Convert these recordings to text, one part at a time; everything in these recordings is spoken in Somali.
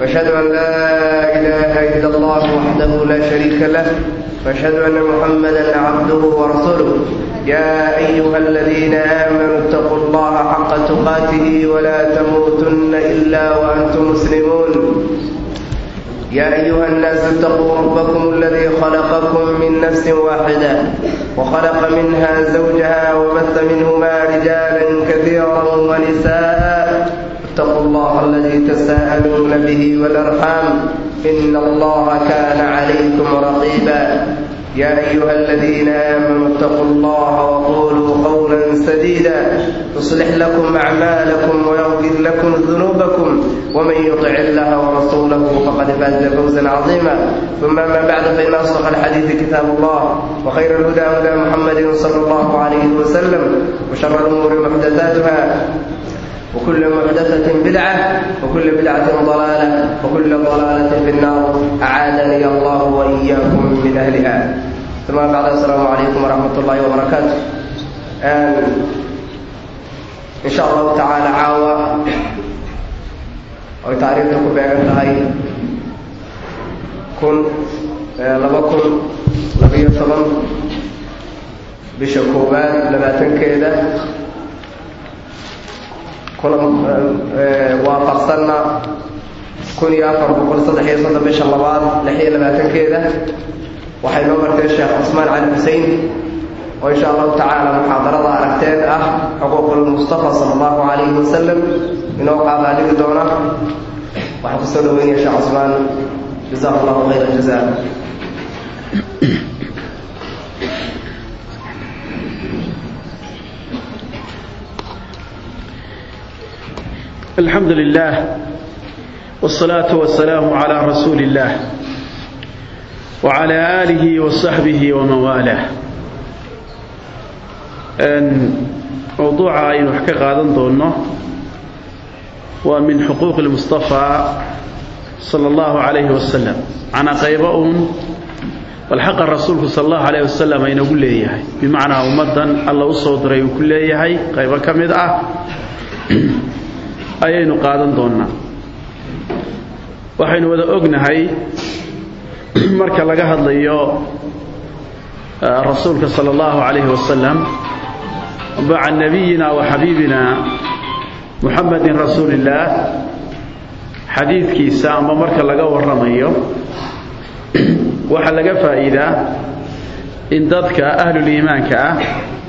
وأشهد أن لا إله إلا الله وحده لا شريك له وأشهد أن محمدا عبده ورسوله. يا أيها الذين آمنوا اتقوا الله حق تقاته ولا تموتن إلا وأنتم مسلمون. يا أيها الناس اتقوا ربكم الذي خلقكم من نفس واحدة وخلق منها زوجها وبث منهما رجالا كثيرا ونساء. تساءلون به والأرحام إن الله كان عليكم رقيبا. يا أيها الذين آمنوا اتقوا الله وقولوا قولا سديدا. يصلح لكم أعمالكم ويغفر لكم ذنوبكم. ومن يطع الله ورسوله فقد فاز فوزا عظيما. ثم ما بعد فإن أصدق الحديث كتاب الله وخير الهدى هدى محمد صلى الله عليه وسلم. وشر الأمور محدثاتها. وكل محدثة بدعة وكل بدعة ضلالة وكل ضلالة في النار. أعاذني الله وإياكم من أهلها. ثم بعد السلام عليكم ورحمة الله وبركاته. إن شاء الله تعالى عاوة. أو تعريف لكم بأن هاي كن لبكم لبي طبعا بشكوبات لباتن كيدا. Waafaqsanna kun iyo afar boqol saddex iyo soddon bisha labaad lix iyo labaatankeeda waxay noo martay sheekh cusmaan cali xusein oo insha allahu tacaala muxaadarada aragteed ah xuquuqulmustafa sala allahu calayhi wasalam inoo qaadaadhigi doona waxaan kusoo dhaweynaya sheekh cusmaan jazahu allahu khayra jaza الحمد لله والصلاة والسلام على رسول الله وعلى آله وصحبه ومن والاه موضوع أين حكى قادن دونه ومن حقوق المصطفى صلى الله عليه وسلم عن قيبهم والحق الرسول صلى الله عليه وسلم أين أقول ليه بمعنى أمدا الله أصدر يقول ليه قيبة كمدأة ayaynu qaadan doonnaa waxaynu wada ognahay marka laga hadlayo rasuulka sala allahu calayhi wasalam maca nabiyina wa xabiibina muxamedin rasuulillaah xadiidkiisa amba marka laga warramayo waxaa laga faa'iidaa in dadka ahluliimaanka ah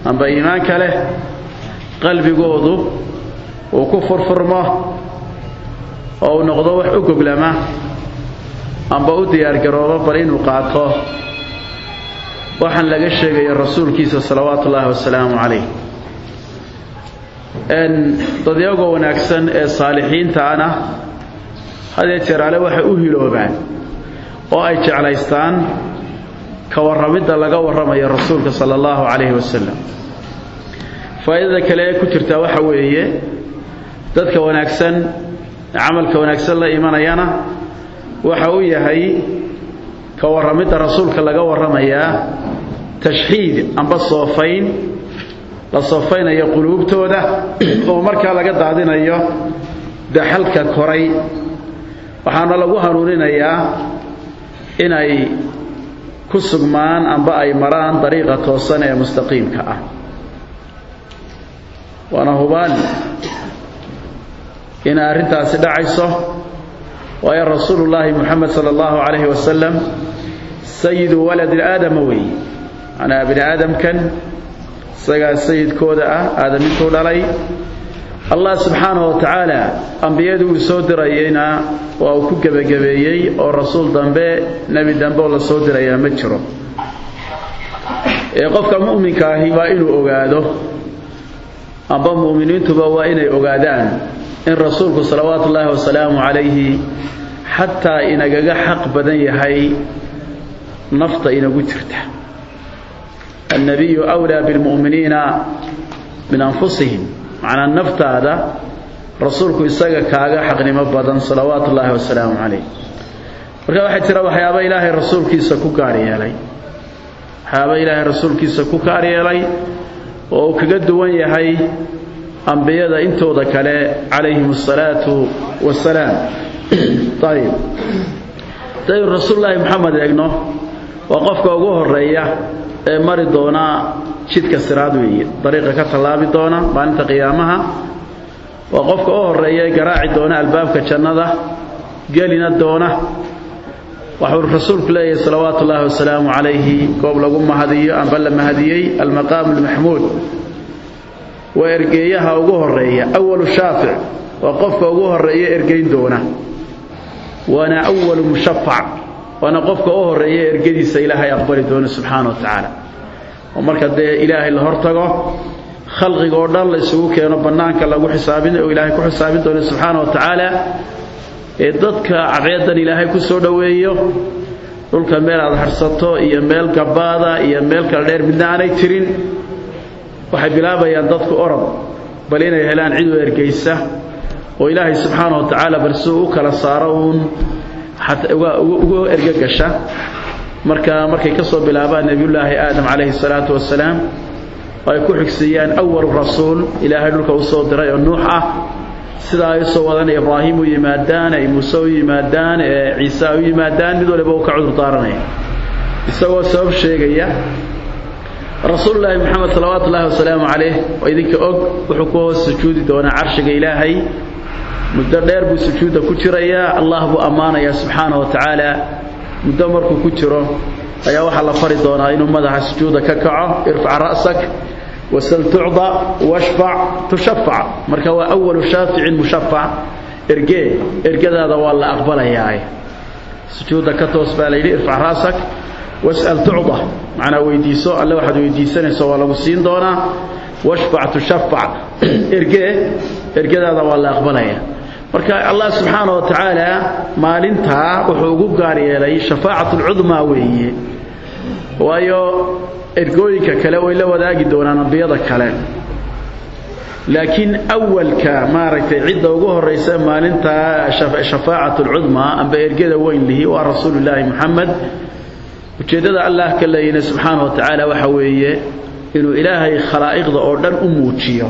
amba iimaanka leh qalbigoodu uu ku furfurmo oo uu noqdo wax u goglama amba u diyaargaroobo bal inuu qaato. Waxaan laga sheegayo rasuulkiisa salawaatu ullaahi wasalaamu calayh. Dadyagoo wanaagsan ee saalixiintaana hadee jeeraale waxay u hiloobaan oo ay jeclaystaan ka warramidda laga warramayo rasuulka sala allahu calayhi wasalam faa'idada kale ee ku jirtaa waxa weeye dadka wanaagsan camalka wanaagsan la imanayana waxa uu yahay ka warramidda rasuulka laga warramayaa tashxiid amba soofayn la soofaynayo quluubtooda oo markaa laga daadinayo daxalka koray. Waxaana lagu hanuuninayaa inay ku sugmaan amba ay maraan dariiqa toosan ee mustaqiimka ah. Waana hubaal inay arrintaasi dhacayso. Waayo rasuulullaahi moxamed sala allahu calayhi wasalam sayidu waladi aadama weeye. Macnaa bini aadamkan isagaa sayidkooda ah aadamintuu dhalay. Allah subxaanahu wa tacaala ambiyadii uu soo dirayeyna waa uu ku gebagabeeyey oo rasuul dambe nebi dambe la soo dirayaa ma jiro. Ee qofka mu'minka ahi waa inuu ogaado أما المؤمنين تبوا إن أجدان إن رسولك صلوات الله وسلام عليه حتى إن جج حق بدني هاي نفط إن وترته النبي أولى بالمؤمنين من أنفسهم معنى النفط هذا رسولك يسجد كأج حق نم بدن صلوات الله وسلام عليه ورجع واحد ترى وحياة إلهي رسولك يسكوك عليه علي حياة إلهي رسولك يسكوك عليه علي. Oo uu kaga duwan yahay ambiyada intooda kale calayhim asalaatu wasalaam ayib hadaynu rasuululaahi moxamed eegno waa qofka ugu horreeya ee mari doona jidka siraad weeye dariiqa ka tallaabi doona maalinta qiyaamaha. Waa qofka u horreeya ee garaaci doona albaabka jannada gelina doona waxuu rasuulku leeyahay salawaatu ullaahi wasalaamu calayhi goob lagu mahadiyo amba la mahadiyey almaqaamu almaxmuud waa ergeeyaha ugu horreeya awalu shaafic waa qofka ugu horreeya ergeyn doona waana awalu mushafac waana qofka u horreeya ergadiisa ilaahay aqbali doona subxaana wa tacaala oo marka dee ilaahay la hortago khalqiga oo dhan la isugu keeno bannaanka ee dadka cadceeddan ilaahay ku soo dhoweeyo dhulka meel aad harsato iyo meel gabbaada iyo meel kala dheer midna aanay tirin. Waxay bilaabayaan dadku orod bal inay helaan cid u ergaysa oo ilaahay subxaana wa tacaala bal si u kala saaro uun ugu erga gasha marka markay ka soo bilaabaan nebiyullaahi aadam calayhi salaatu wasalaam oo ay ku xigsiiyaan awalu rasuul ilaahay dhulka u soo diray oo nuux ah sidaa ay u soo wadana ibraahim u yimaadaan ay muuse u yimaadaan ee ciise u yimaadaan mid waliba uu ka cudur daaranaya isagoo sabab sheegaya rasuululaahi moxamed salawaatu ullaahi wasalaamu calayh oo idinka og wuxuu ku hoos sujuudi doonaa carshiga ilaahay. Muddo dheer buu sujuudda ku jirayaa allah buu ammaanayaa subxaana wa tacaala. Muddo markuu ku jiro ayaa waxaa la fari doonaa inuu madaxa sujuudda ka kaco irfac ra'sak wasal tucda washfac tushafac marka waa awalu shaaficin mushafac ergee ergadaada waa la aqbalayaa sujuudda ka toos baa layidhi irfac ra'sak was'al tucda macnaa weydiiso alle waxaad weydiisanayso waa lagu siin doonaa washfac tushafac ergee ergadaada waa la aqbalayaa marka allah subxaana wa tacaala maalintaa wuxuu ugu gaar yeelay shafaacat alcudmaa weeye waayo ergooyinka kale way la wadaagi doonaan ambiyada kale. Laakiin awalka maaragtay cidda ugu horaysa maalintaa shafaacat alcudmaa amba ergada weyn lihi waa rasuulullaahi moxamed ujeeddada allah ka leeyina subxaana wa tacaala waxa weeye inuu ilaahay khalaa'iqda oo dhan u muujiyo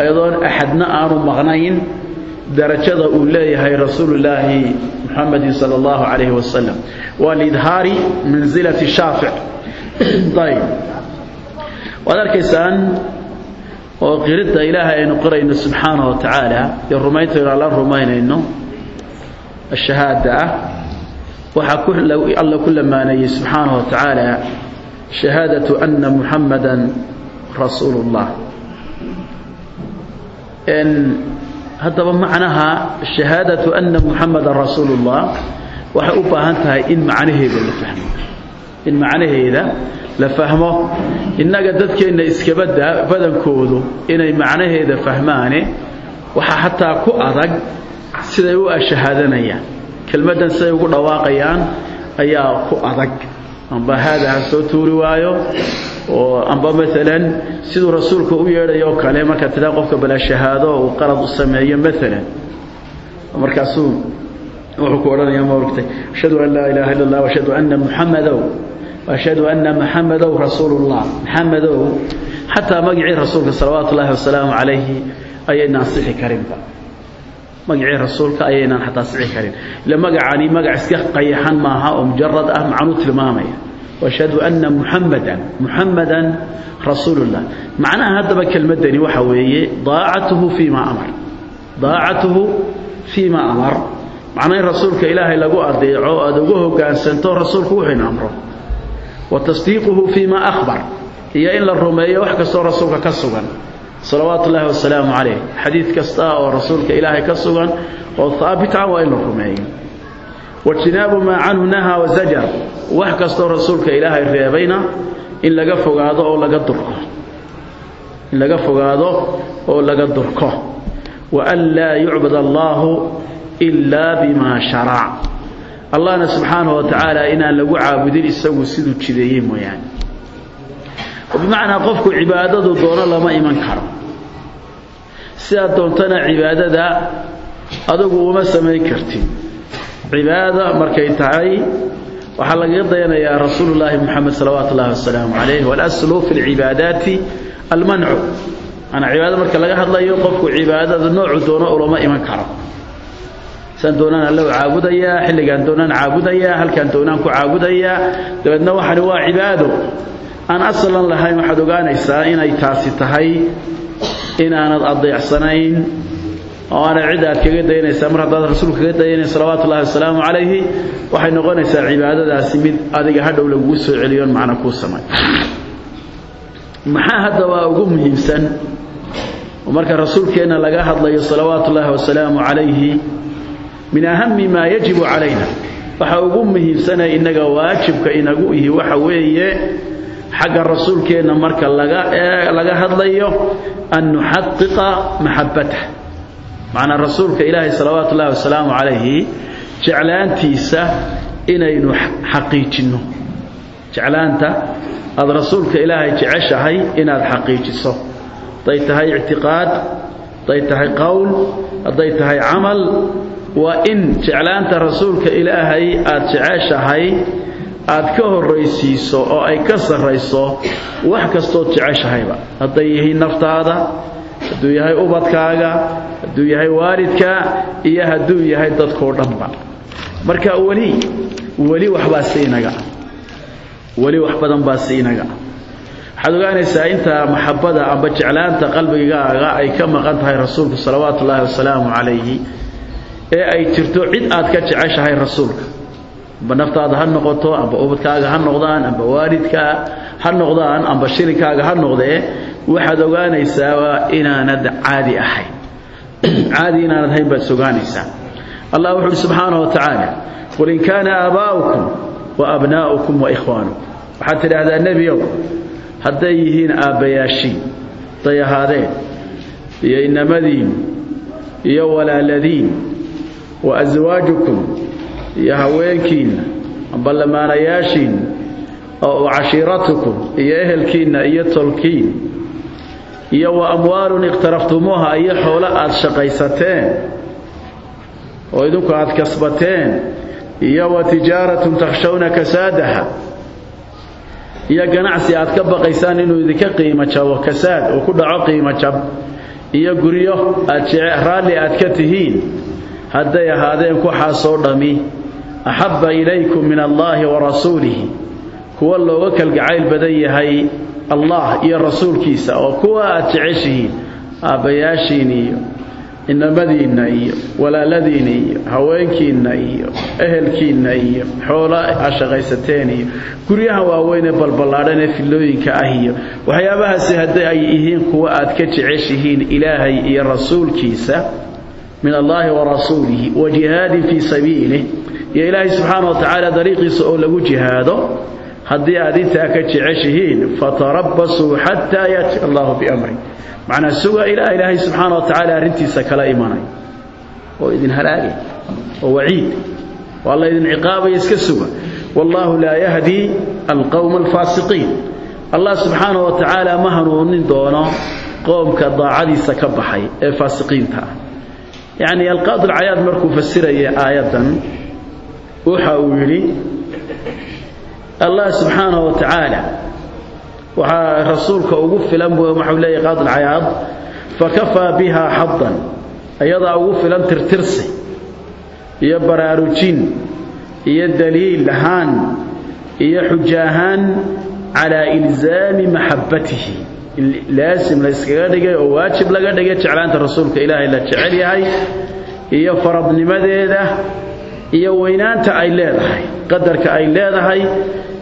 ayadoon axadna aanu maqnayn darajada uu leeyahay rasuulullaahi muxamedin sala allahu calayhi wasalam waa liidhaari mansilati shaafic waad arkaysaan oo qiridda ilaahay aynu qirayno subxaana wa tacaala iyo rumayntaynu alla rumaynayno shahaada ah waxaa alla ku lamaaneeyey subxaana wa tacaala shahaadatu ana muxamadan rasuulu اllah haddaba macnaha shahaadatu ana muxamadan rasuulu اllah waxay u baahan tahay in macnaheeda la fahmo in macnaheeda la fahmo. Innaga dadkeenna iskabadda badankoodu inay macnaheeda fahmaane waxaa xataa ku adag siday u ashahaadanayaan. Kelmaddan siday ugu dhawaaqayaan ayaa ku adag amba haada ha soo tuuri waayo oo amba maalan siduu rasuulku u yeedhayo kale markaad tidaa qofka bala shahaado uu qalad u sameeyo maalan markaasuu wuxuu ku odhanaya maogtay ashhadu an laa ilaaha illa allah ashhadu anna muxamadow ashhadu anna muxamadow rasuulullah muxamadow xataa magicii rasuulka salawaatu ullaahi wasalaamu calayhi ayayna ansixi karinba magacii rasuulka ayaynaan xataa sixi karin ila magacani magac iska qayaxan maaha oo mujarad ah macnuu tilmaamaya ashhadu anna muxamadan muxamadan rasuulullah macnaha haddaba kelmaddani waxa weeye daacatuhu fii ma amar daacatuhu fii ma amar macnaa in rasuulka ilaahay lagu adeeco aada ugu hoggaansanto rasuulku wuxuuna amro wa tasdiiquhu fii ma akhbar. Iyo in la rumeeyo wax kastoo rasuulka ka sugan. Salawaatu ullaahi wasalaamu calayh xadiid kasta oo rasuulka ilaahay ka sugan oo haabita waa in la rumeeyo. Wajtinaabu maa canhu nahaa wazajar wax kastoo rasuulka ilaahay reebayna in laga fogaado oo laga durko. In laga fogaado oo laga durko. Wa an laa yucbad allaahu ilaa bimaa sharac allahna subxaanahu wa tacaala inaan lagu caabudin isagu siduu jideeyey mooyaane. Bimacnaa qofku cibaadadu doono lama iman karo. Sidaad doontana cibaadada adigu uma samayn kartid cibaada markay tahay waxaa lagaga dayanayaa rasuulu llaahi moxamed wasalaamu calayh walaslu fi lcibaadaati almancu. Maanaa cibaada marka laga hadlayo qofku cibaadada noocu doono ulama iman karo saan doonaan alla caabudayaa xilligaan doonaan caabudayaa halkaan doonaan ku caabudayaa dabeedna waxani waa cibaado. Aan asalan lahayn waxaad ogaanaysaa inay taasi tahay inaanad adeecsanayn oo aanad cid aad kaga dayanaysaa mar haddaad rasuulka kaga dayanaysa salawaatu ullahi wasalaamu calayhi waxay noqonaysaa cibaadadaasi mid adiga hadhow lagugu soo celiyoon macna kuu samay. Maxaa haddaba ugu muhiimsan? Oo marka rasuulkeenna laga hadlayo salawaatu ullaahi wasalaamu calayhi min ahami maa yajibu calayna. Waxa ugu muhiimsanee innaga waajibka inagu ihi waxa weeye xagga rasuulkeenna marka laga hadlayo an nuxaqiqa maxabbatah macnaa rasuulka ilaahay salawaatu ullahi wasalaamu calayhi jeclaantiisa inaynu xaqiijinno. Jeclaanta aada rasuulka ilaahay jeceshahay inaad xaqiijiso. Hadday tahay ictiqaad hadday tahay qowl hadday tahay camal waa in jeclaanta rasuulka ilaahay aada jeceshahay aad ka horraysiiso oo ay ka sarrayso wax kastood jeceshahayba. Hadday yihiin naftaada hadduu yahay ubadkaaga hadduu yahay waalidka iyo hadduu yahay dadkoo dhanba. Marka weli weli waxbaa si inaga weli wax badan baa si inaga waxaad ogaanaysaa inta maxabada amba jeclaanta qalbigaaga ay ka maqan tahay rasuulku salawaatu ullaahi wasalaamu calayhi ee ay jirto cid aad ka jeceshahay rasuulka. Amba naftaada ha noqoto amba ubadkaaga ha noqdaan amba waalidkaa ha noqdaan amba shilinkaaga ha noqdee waxaad ogaanaysaa waa inaanad caadi ahayn. Caadi inaanad hayn baad sogaanaysaa. Allah wuxu uhi subxaanahu wa qul in kaana aabaa'ukum wa abnaa'ukum wa ikhwaanukum. Waxaad tidhaahdaa nebiyow hadday yihiin aabbayaashiin hadday ahaadeen iyo inamadiin iyo walaaladiin wa aswaajukum iyo haweenkiinna amba lamaanayaashiinna oo cashiiratukum iyo ehelkiinna iyo tolkiin iyo wa amwaalun iqhtaraftumuuha iyo xoolo aad shaqaysateen oo idinku aad kasbateen iyo wa tijaaratun takhshawna kasaadaha iyo ganacsi aad ka baqaysaan inuu idinka qiimo jabo kasaad uu ku dhaco qiimo jab iyo guryo aad raalli aad ka tihiin hadday ahaadeen kuxaasoo dhammi axabba ilaykum min allaahi wa rasuulihi. Kuwa looga kalgacayl badan yahay allah iyo rasuulkiisa oo kuwa aad jeceshihiin aabbayaashiin iyo inamadiinna iyo walaaladiinna iyo haweenkiinna iyo ehelkiinna iyo xoolo aad shaqaysateen iyo guryaha waaweynee balballaadhan ee fillooyinka ah iyo waxyaabahaasi haddii ay yihiin kuwa aad ka jeceshihiin ilaahay iyo rasuulkiisa min allaahi wa rasuulihi wa jihaadin fii sabiilih iyo ilaahay subxaana wa tacaala dariiqiisa oo lagu jihaado haddii aad intaa ka jeceshihiin fatarabbasuu xataa yaati allahu biamri macnaa suga ilaa ilaahay subxaana wa tacaala arrintiisa kala imanay. Oo idin halaagay oo waciid oo alla idin ciqaabaya iska suga. Wallaahu laa yahdi alqowma alfaasiqiin yacni alqaadi alcayaad markuu fasiraya aayaddan waxa uu yidhi allah subxaanaه wa tacaala waxaa rasuulka ugu filan bu waxau leeyahy qaadi alcayaad fakafaa biha xadan ayadaa ugu filan tirtirsi iyo baraarujin iyo daliil ahaan iyo xujo ahaan calaa ilzaami maxabbatihi laasim la yskaga dhigay oo waajib laga dhigay jeclaanta rasuulka ilaahay la jecel yahay iyo faradnimadeeda iyo weynaanta ay leedahay qadarka ay leedahay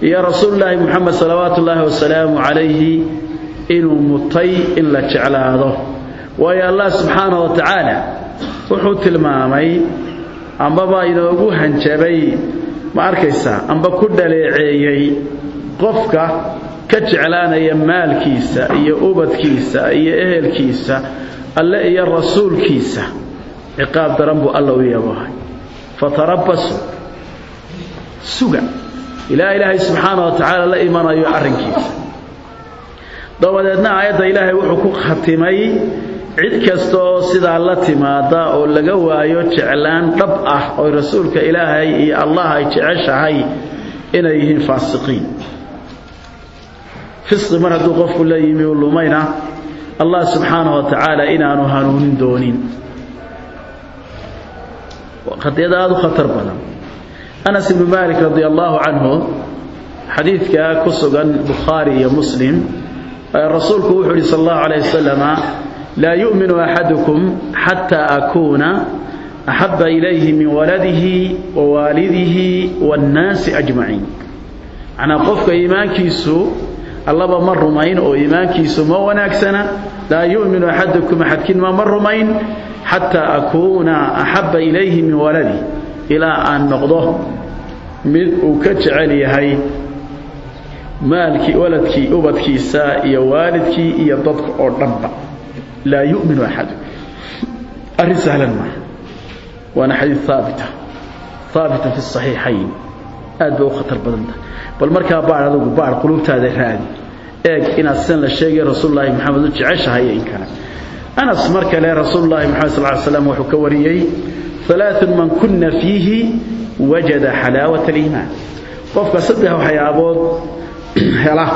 iyo rasuululaahi moxamed salawaatu ullaahi wasalaamu calayhi inuu mutay in la jeclaado. Waayo allah subxaanahu wa tacaala wuxuu tilmaamay ambaba inoogu hanjabay ma arkaysaa amba ku dhaleeceeyey qofka ka jeclaanaya maalkiisa iyo ubadkiisa iyo ehelkiisa alle iyo rasuulkiisa. Ciqaab daran buu alla u yabahay fatarabbasuu suga. Ilaa ilaahay subxaana wa tacaala la imanayo arrinkiisa. Dabadeedna aayadda ilaahay wuxuu ku khatimay cid kasta oo sidaa la timaada oo laga waayo jeclaan dhab ah oo rasuulka ilaahay iyo allah ay jeceshahay inay yihiin faasiqiin fisqi mar hadduu qofku la yimi u lumayna allah subxaanahu wa tacaala inaanu hanuunin doonin. Qadiyad aada u khatar badan. Anas ibnu malik radi allahu canhu ku sugan bukhaari iyo muslim rasuulku wuxuu yihi sal allahu alayh laa yu'minu axadukum xataa akuuna axaba ilayhi min waladihi wa waalidihi waannaasi ajmaciin. Macnaa qofka iimaankiisu allaba ma rumayn oo iimaankiisu ma wanaagsana laa yu'minu axadukum axadkiin ma ma rumayn xataa akuuna axaba ilayhi min waladihi ilaa aan noqdo mid uu ka jecel yahay maalkii waladkii ubadkiisa iyo waalidkii iyo dadka oo dhanba laa yu'minu axadukum arrin sahlan maaha waana aad bay u khatar badan tahay. Bal markaa baadh adugu baadh qulubtaada raadi. Eeg inaad sidan la sheegay rasuululaahi maxamed u jeceshahay in kale. Anas mar kale rasuululahi maxamed sal ly slam wuxuu ka wariyey alaaun man kunna fiihi wajada xalaawata aliimaan. Qofka saddex waxyaabood hela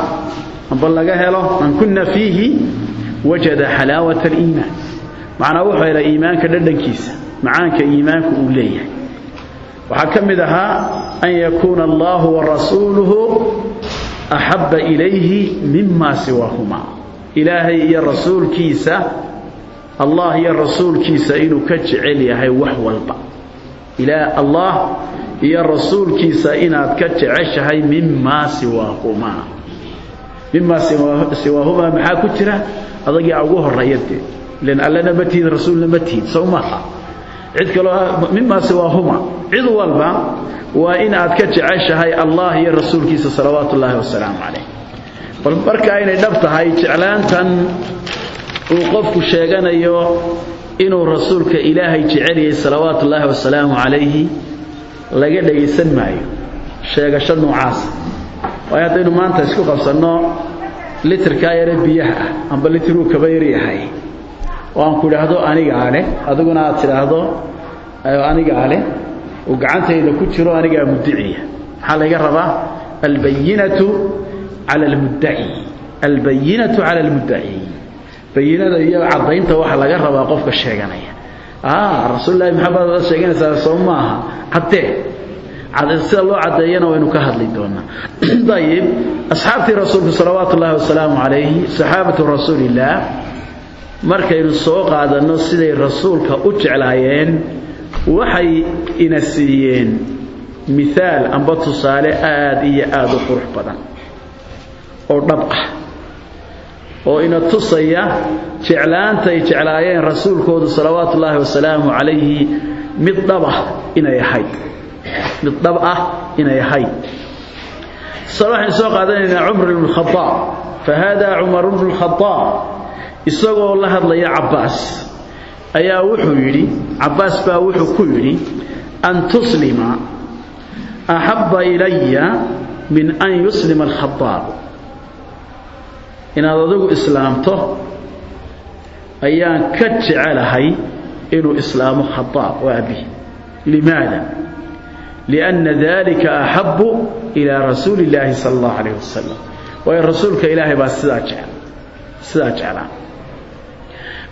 amba laga helo man kunna fiihi wajada xalaawata aliimaan. Macnaa wuxuu helay iimaanka dhadhankiisa macaanka iimaanku uu leeyahay waxaa ka mid ahaa an yakuuna allahu warasuuluhu axabba ilayhi mima siwaahumaa ilaahay iyo rasuulkiisa allah iyo rasuulkiisa inuu ka jecel yahay wax walba. Ilaa allah iyo rasuulkiisa inaad ka jeceshahay mimaa siwaahumaa mimaa siwaahumaa maxaa ku jira? Adagaa ugu horreeya dee ilan tihid rasuulna ma tihid sow cid kaloo mimaa siwaahuma cid walba waa in aad ka jeceshahay allah iyo rasuulkiisa salawaatu ullaahi wasalaamu calayh. Bal markaa inay dhab tahay jeclaantan uu qofku sheeganayo inuu rasuulka ilaahay jeceliyay salawaatu ullaahi wasalaamu calayhi laga dhagaysan maayo. Sheegasho noocaasa waayo haddaynu maanta isku qabsanno litirkaa yare biyaha ah amba litiruu kaba yar yahay oo aan ku idhaahdo anigaa leh adiguna aad tidhaahdo anigaa leh uu gacantayda ku jiro anigaa mudiciya maxaa laga rabaa albayinatu cala almuddaci albayinatu cala almuddaci bayinada iyo caddaynta waxaa laga rabaa qofka sheeganaya rasuulillahi maxamed waad sheeganaysaa soo maaha caddee sida loo caddeeyana waynu ka hadli doonaa ayib asxaabtii rasuulku salawaatu ullaahi wasalaamu calayhi saxaabatu rasuulillaah markaynu soo qaadanno siday rasuulka u jeclaayeen waxay ina siiyeen miaal amba tusaale aad iyo aada u qurux badan oo dhab ah oo ina tusaya jeclaantay jeclaayeen rasuulkoodu salawaatu ullaahi wasalaamu calayhi mid dhab ah inay ahayd mid dhab ah inay ahayd. Waxaynu soo qaadanaynaa cumar ibn khadaab fa hada cumar bnu lkhadaab isagoo la hadlaya cabbaas. Ayaa wuxuu yidhi cabbaas baa wuxuu ku yidhi an tuslima axabba ilaya min an yuslima alkhadaab inaad adigu islaamto ayaan ka jecelahay inuu islaamo khadaab oo abihi limaada? Lianna dalika axabu ilaa rasuuli illaahi sala allahu calayh wasalam waayo rasuulka ilaahay baa sidaa jecel sidaa jeclaa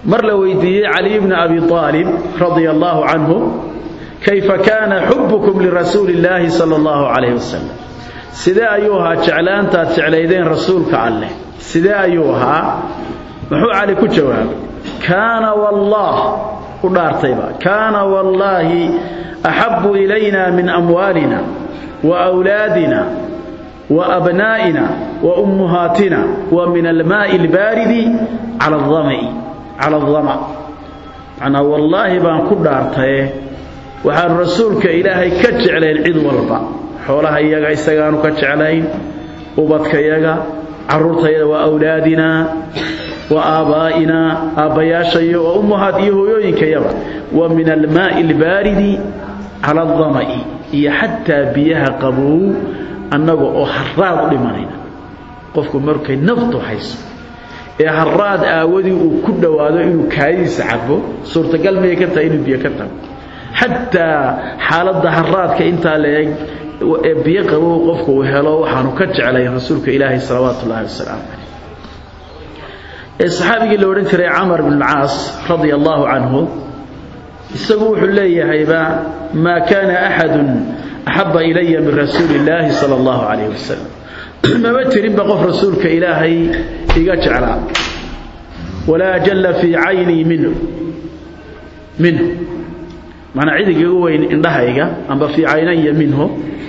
mar la weydiiyey caliy bni abi aalib radia allahu canhu kayfa kaana xubukum lirasuuli illaahi sala allahu calayh wasalam sidee ayuu ahaa jeclaantaad jeclaydeen rasuulka alleh sidee ayuu ahaa muxuu cali ku jawaabay kaana wallah u dhaartayba kaana wallaahi axabu ilayna min amwaalina wa wlaadina wa abnaa'ina wa ummahaatina wa min almaa'i albaaridi cala adamai cala adama macnaa wallaahi baan ku dhaartaye waxaanu rasuulka ilaahay ka jeclayn cid walba. Xoolaha iyaga isagaanu ka jeclayn ubadkayaga carruurtayada waa awlaadinaa wa aabbaa'inaa aabbayaashayo wa ummahaat iyo hooyooyinkayaba wa min almaa'i albaaridi cala adama'i iyo xataa biyaha qabow annaga oo haraad u dhimanayna. Qofku markay naftu hayso ee haraad aawadii uu ku dhowaado inuu kaadidiisa cabo suurtagal miyay ka tahay inuu biyo ka tago xataa xaaladda haraadka intaa la eg ee biyo qabow qofku uu helo waxaanu ka jeclay rasuulka ilaahay salawaatu ullahi wasalaamu saxaabigii la odhan jiray camar bn caas radia canhu isagu wuxuu leeyahayba maa kaana axadun axabba ilaya min rasuuli illaahi sala allahu calayh wasalam maba jirinba qof rasuulka ilaahay iga jeclaa. Walaa jalla fii caynii minhu. Minhu. Manaa cid igaga weyn indhahayga amba fii caynaya minhu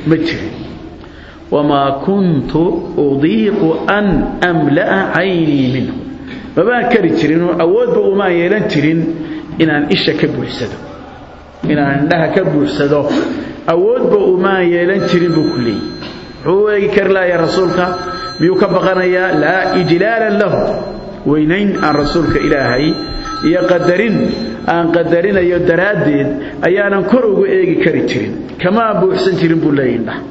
ma jirin wamaa kuntu udiiqu an amla'a caynii minhu. Mabaan kari jirinoo awoodba umaan yeelan jirin inaan isha ka buuxsado. Inaan indhaha ka buuxsado. Awoodba umaan yeelan jirin buu ku leeyay wuxuu u kari laaya rasuulka miyuu ka baqanayaa? Laa ijlaalan lahu. Weynayn aan rasuulka ilaahay iyo qadarin aan qadarinayo daraaddeed ayaanan kor ugu eegi kari jirin. Kamaan buuxsan jirin buu indhaha.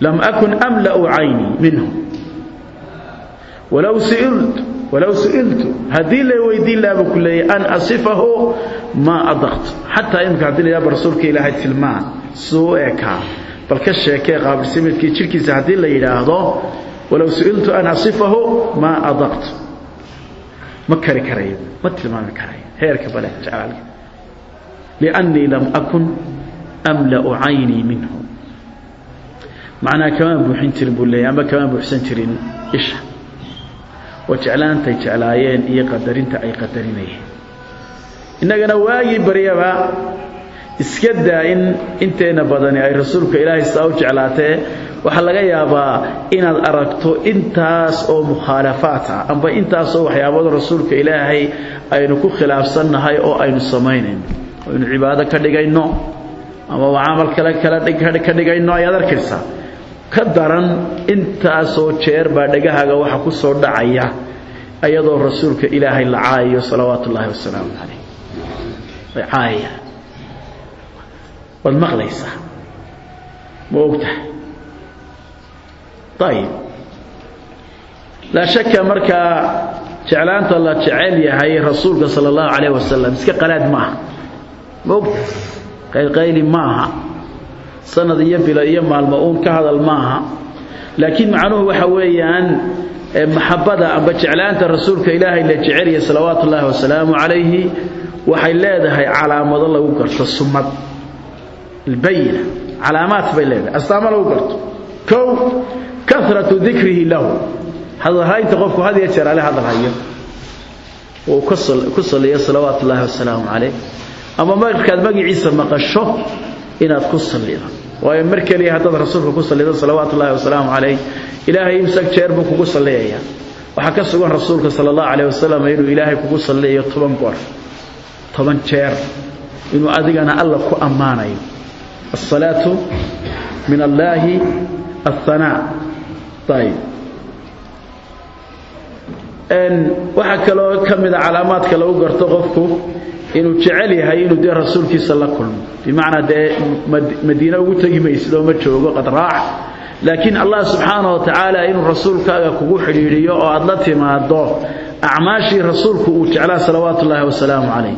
Lam akun amla'u caynii minhu. Walow su'iltu walow su'iltu haddii la weydiin lahaa buu ku leeyay an asifahu maa adaqtu. Xataa imika haddii la rasuulka ilaahay tilmaan suu ekaa bal ka sheekee qaabilsimidkii jidhkiisa haddii la yidhaahdo walow su'iltu an asifahu maa adaqtu. Ma kari karayo ma tilmaami karayo heerka bale jacaalka liannii lam akun amla'u caynii minhu. Macnaa kamaan buuxin jirin buu leeyay ama kamaan buuxsan jirin isha. Oo jeclaantay jeclaayeen iyo qadarinta ay qadarinayeen. Innagana waagii baryaba iska daa in inteena badani ay rasuulka ilaahay saa u jeclaatee waxaa laga yaabaa inaad aragto intaas oo mukhaalafaat ah amba intaas oo waxyaabada rasuulka ilaahay aynu ku khilaafsannahay oo aynu samaynayno aynu cibaado ka dhigayno ama camal kale kale ka dhigayno ayaad arkaysaa. Ka daran intaasoo jeer baa dhegahaaga waxa ku soo dhacaya ayadoo rasuulka ilaahay la caayayo salawaatu ullaahi wasalaamu calayh way caayayaan waad maqlaysaa ma ogtahay. Ayib laa shaka markaa jeclaanta la jecel yahay rasuulka sala allahu calayh wasalam iska qalaad maaha. Ma ogtahay. Qaylqayli maaha. Sanad iyo bilo iyo maalmo uun ka hadal maaha. Laakiin macnuhu waxa weeyaan maxabada amba jeclaanta rasuulka ilaahay la jecelya salawaatu ullaahi wasalaamu calayhi waxay leedahay calaamado lagu garto sumad albayina calaamaad bay leedahay astaamo lagu garto kow karatu dikrihi lahu hadalhaynta qofku had iyo jeer ale hadalhayo uu ku saliyo salawaatu ullaahi wasalaamu calayh ama markaad magaciisa maqasho inaad ku sallido waayo mar keliya haddaad rasuulka ku sallido salawaatu ullaahi wasalaamu calayh ilaahay imsag jeer buu kugu salliyayaa waxaa ka sugan rasuulka sala allahu calayh wasalam inuu ilaahay kugu salliyayo toban goor toban jeer inuu adigana alla ku ammaanayo alsalaatu min allaahi alhanaa ayib waxaa kaloo ka mida calaamaadka lagu garto qofku inuu jecel yahay inuu dee rasuulkiisa la kulmo. Bimacnaa dee madiine ugu tegi maysid oo ma joogo qad raac. Laakiin allah subxaana wa tacaala inuu rasuulkaaga kugu xidhiidhiyo oo aad la timaado acmaashii rasuulku uu jeclaa salawaatu ullaahi wasalaamu calayh.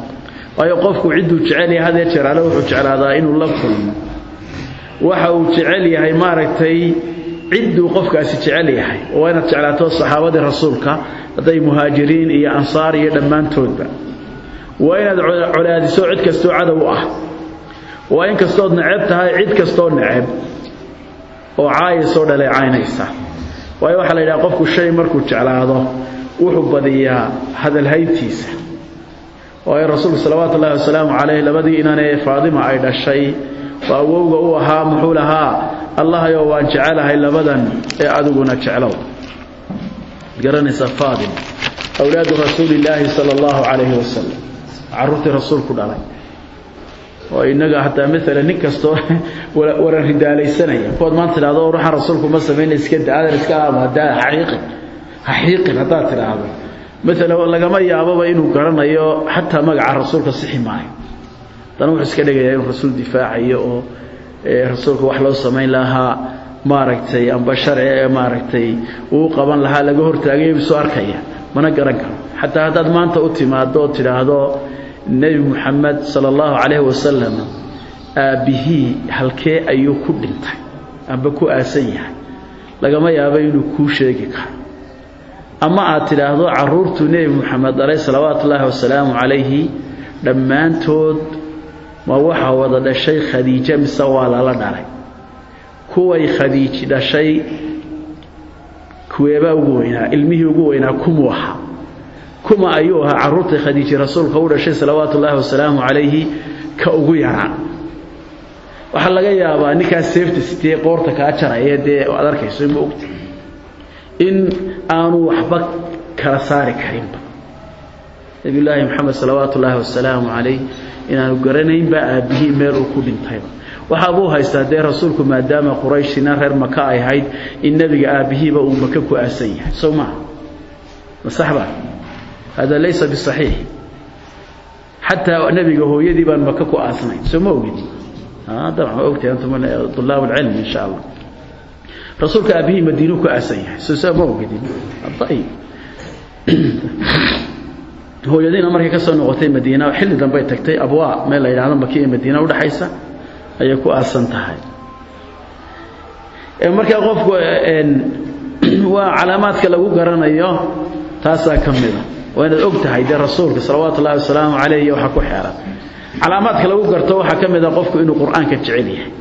Waayo qofku cidduu jecel yahay hadee jeer ale wuxuu jeclaadaa inuu la kulmo waxa uu jecel yahay maaragtay cidduu qofkaasi jecel yahay. Oo inaad jeclaato saxaabadii rasuulka hadday muhaajiriin iyo ansaar iyo dhammaantoodba. Waa inaad colaadiso cid kastoo cadow ah. Waa in kastood neceb tahay cid kastoo neceb. Oo caayasoo dhaleecaynaysa waayo waxaa la yidhaha qofku shay markuu jeclaado wuxuu badiyaa hadalhayntiisa waayo rasuulku salawaatu ullahi wasalaamu calayh labadii inanee faadima ay dhashay oo awowga u ahaa muxuu lahaa allahayow waan jecelahay labadan ee adiguna jeclow. Garanaysa faadima awlaadu rasuulillaahi sala allahu calayhi wasalam carruurtii rasuulku dhalay. Oo innaga hataa maalan nin kastoo waran ridaalaysanaya. Kuwaad maanta tidhahdo ruuxan rasuulku ma samayna iska da iska amadaa xaqiiqin xaqiiqin haddaad tidhaahdo. Maalan lagama yaababa inuu garanayo xataa magaca rasuulka sixi maayo haddana wuxuu iska dhigayaa inuu rasuul difaacayo oo rasuulka wax loo samayn lahaa maaragtay amba sharci ee maaragtay uu qaban lahaa laga hortaagay bisoo arkaya. Mana garan karo. Xataa haddaad maanta u timaado oo tidhaahdo nebi moxamed sala calayhi wasalam aabbihii halkee ayuu ku dhintay amba ku aasan yahay. Lagama yaabo inuu kuu sheegi karo. Ama aad tidhaahdo carruurtuu nebi moxamed dhalay salawaatu wasalaamu calayhi dhammaantood ma waxa wada dhashay khadiijo mise waa lala dhalay? Kuway khadiiji dhashay kuweebaa ugu weynaa ilmihii ugu weynaa kumuu ahaa kuma ayuu ahaa carruurtai khadiiji rasuulka u dhashay salawaatu wasalaamu calayhi ka ugu yaraa waxaa laga yaabaa ninkaas seefta sitee qoorta kaa jaraya dee aad arkayso ma ogta in aanu waxba kala saari karinba nabiyullaahi moxamed salawaatu ullaahi wasalaamu calayh inaanu garanaynba aabbihii meel uu ku dhintayba waxaa buu haystaa dee rasuulku maadaama qurayshina reer maka ay ahayd in nebiga aabbihiiba uu maka ku aasan yahay. Sow maaha ma saxba hada laysa bisaxiix. Xataa nebiga hooyadii baan maka ku aasnayn soo ma ogid dabcan waa ogtahay antum طulaab اlcilm in sha allah. Rasuulka aabihii madiinuu ku aasan yahay. Soo saa ma ogidin ayib hooyadiina markay ka soo noqotay madiina xilli dambey tagtay abwaa meel la yidhahdo maki iyo madiina udhaxaysa ayay ku aasan tahay. Markaa qofku waa calaamaadka lagu garanayo taasaa ka mida waa inaad og tahay dee rasuulka salawaatu ullahi wasalaamu calayh iyo waxa ku xeeran. Calaamaadka lagu garto waxaa ka mida qofku inuu qur'aanka jecel yahay.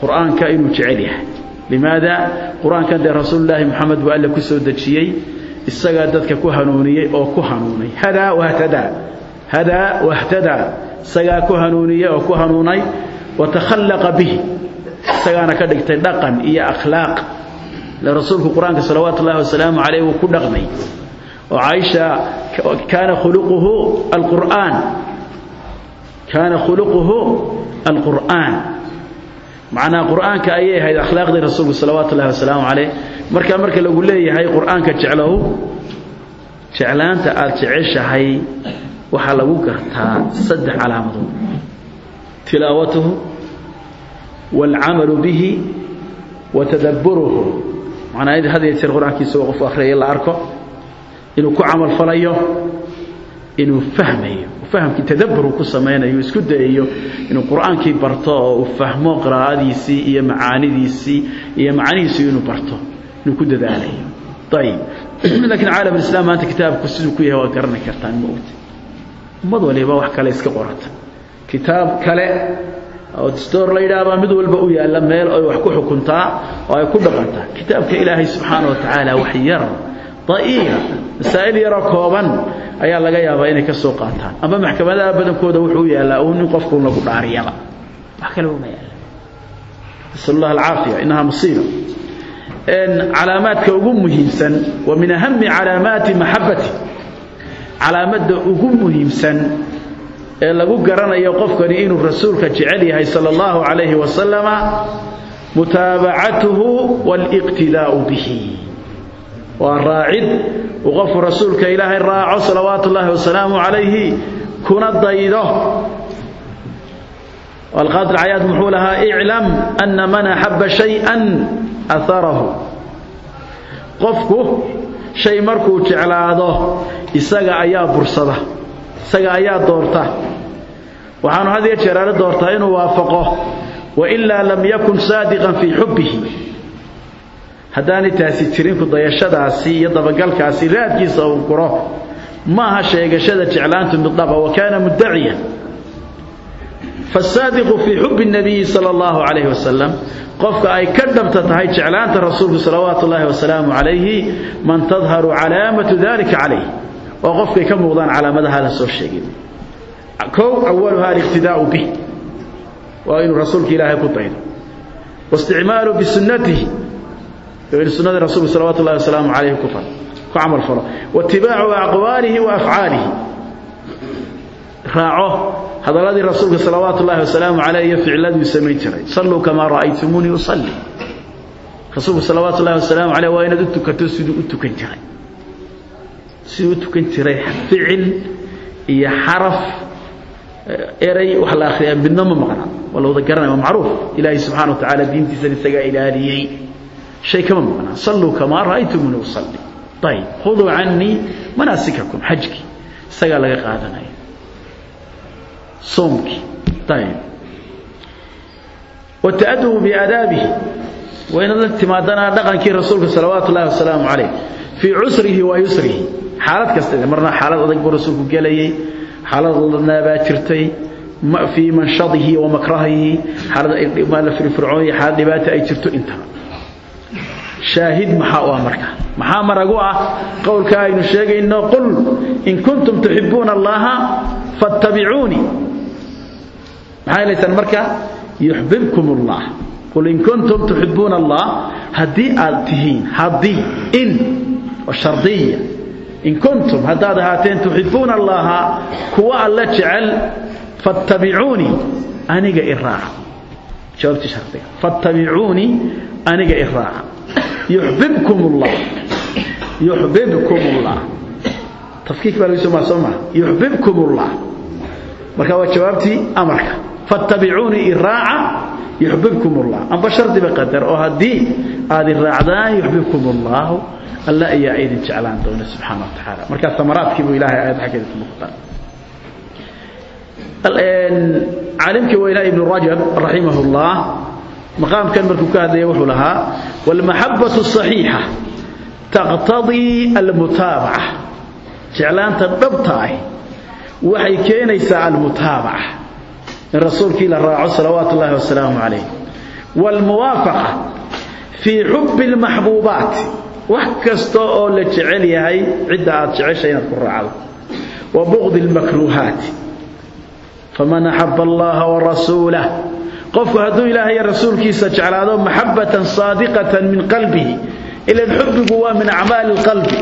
Qur'aanka inuu jecel yahay. Limaada qur'aankan dee rasuulullaahi moxamed buu alle ku soo dejiyey isagaa dadka ku hanuuniyey oo ku hanuunay. Hadaa wahtadaa hadaa wahtadaa isagaa ku hanuuniyey oo ku hanuunay. Watakhallaqa bihi. Isagaana ka dhigtay dhaqan iyo akhlaaq. Le rasuulku qur'aanka wasalaamu calayh wuu ku dhaqmay. Oo caaisha kaana khuluquhu alqur'aan. Kaana khuluquhu alqur'aan. Macnaa qur'aanka ayay ahayd akhlaaqdii rasuulku salawaatu wasalaamu calayh markaa marka lagu leeyahay qur'aanka jeclow jeclaanta aada jeceshahay waxaa lagu gartaa saddex calaamadood. Tilaawatuhu waalcamalu bihi wa tadabburuhu. Macnaa had iyo jeer qur'aankiisa oo qofku akhriyaya la arko. Inuu ku camal falayo inuu fahmayo. Fahamkii tadabbur uu ku samaynayo isku dayayo inuu qur'aankii barto oo uu fahmo qiraa'adiisii iyo macaanidiisii iyo macanihiisii inuu barto inuu ku dadaalayo ayib laakiin caalam alislaam maanta kitaabku siduu ku yahay waad garanay kartaan ma ogta ummad waliba wax kale iska qorata. Kitaab kale oo dastoor la yidhaahbaa mid walba u yaalla meel ay wax ku xukuntaa oo ay ku dhaqantaa kitaabka ilaahay subxaana wa tacaala wax yar. Da'iira masaa'il yaroo kooban ayaa laga yaabaa inay ka soo qaataan. Ama maxkamadaha badankooda wuxuu yaallaa uu nin qofku lagu dhaariyaba. Wax kale uma yaalla. Nasal allah alcaafiya innahaa musiiba calaamaadka ugu muhiimsan wa min ahami calaamaati maxabati calaamadda ugu muhiimsan ee lagu garanayo qofkani inuu rasuulka jecel yahay sala allahu calayhi wasalama mutaabacatuhu waaliqtidaa'u bihi. Waa raacid uu rasuulka ilaahay raaco salawaatu ullaahi wasalaamu calayhi kuna daydo. Alqaadir cayaad muxuu lahaa iclam ana man axaba shay-an aharahu qofku shay markuu jeclaado isaga ayaa bursada isaga ayaa doorta. Waxaanu had iyo jeeraale doortaa inuu waafaqo wailaa lam yakun saadiqan fii xubbihi. Haddaanay taasi jirin ku dayashadaasi iyo dabagalkaasi raadkiisa uu guro maaha sheegashada jeclaantu middaba wa kaana muddaciyan fasaadiqu fii xubbi nabiyi sala allahu calayhi wasalam qofka ay ka dhabta tahay jeclaanta rasuulku salawaatu ullaahi wasalaamu calayhi man tadharu calaamatu dalika calayh waa qofkay ka muuqdaan calaamadaha la soo sheegay kow awaluha aliqtidaa'u bih waa inuu rasuulka ilaahay ku daydo waisticmaalu bisunnatihi in sunnada rasuulku salawatu ullahi wasalaamu calayhi ku fal hadalladii rasuulka salawaatu ullahi wasalaamu calayh iyo ficladuu samayn jiray. Salluu kamaa ra'aytumuunii usalli rasuulku salawaatu ullahi wasalaamu calayh waa inaad u tukato siduu u tukan jiray. Siduu u tukan jiray ficil iyo xaraf eray wax la akhriyaa midna ma maqna waa la wada garanaya waa macruuf. Ilaahay subxana wa tacaala diintiisana isagaa ilaaliyey. Shay kama maqnaa. Salluu kamaa ra'aytumuni usalli ayib khuduu cannii manaasikakum xajkii. Isagaa laga qaadanaya soomkii ayib wata'adubu biaadaabihi waa inaad la timaadana dhaqankii rasuulka salawaatu ullahi wasalaamu calayh fii cusrihi wa yusrihi xaalad kasteeda marna xaalad adag buu rasuulku gelayey xaalad ladnaa baa jirtay fii manshadihi wa makrahihi xaalad firfircoon iyo xaalad dhibaata ay jirto intaba shaahid maxaa u ah marka maxaa maragu ah qowlka aynu sheegayno qul in kuntum tuxibuuna allaha fattabicuunii maxay laysaan marka yuxbibkum allah qul in kuntum tuxibuuna allah haddii aad tihiin haddii in shardiya in kuntum haddaad ahaateen tuxibuuna allaha kuwa alla jecel fattabicuunii aniga i raaca jawaabtii shardiga fattabicuunii aniga i raaca yuxbibkum allah yuxbibkum allah tafkiik baa lagu soo soo maha yuxbibkum allah marka waa jawaabtii amarka fattabicuunii i raaca yuxbibkum allah amba shardiba qadar oo haddii aad i raacdaan yuxbibkum allahu alla ayaa idin jeclaan doona subxaana wa tacaala markaa samaraadkii buu ilahay aayad xaggeeda ku muuqdaa caalimkii weynaa ibnu rajab raximah اllah maqaamkan markuu ka hadlaya wuxuu lahaa wاlmaxabaة الصaxiixa taqtadii almutaabaca jeclaanta dhabta ah waxay keenaysaa almutaabaca in rasuulkii la raaco salawaatu اllahi wasalaamu calayh wاlmuwaafaqa fii xubi اlmaxbuubaat wax kasta oo la jecel yahay cidda aad jeceshay inaad ku raacdo wa bugdi اlmakruuhaati faman axaba allaha warasuulah qofku hadduu ilaahay rasuulkiisa jeclaado maxabatan saadiqatan min qalbihi ilan xubbigu waa min acmaali qalbi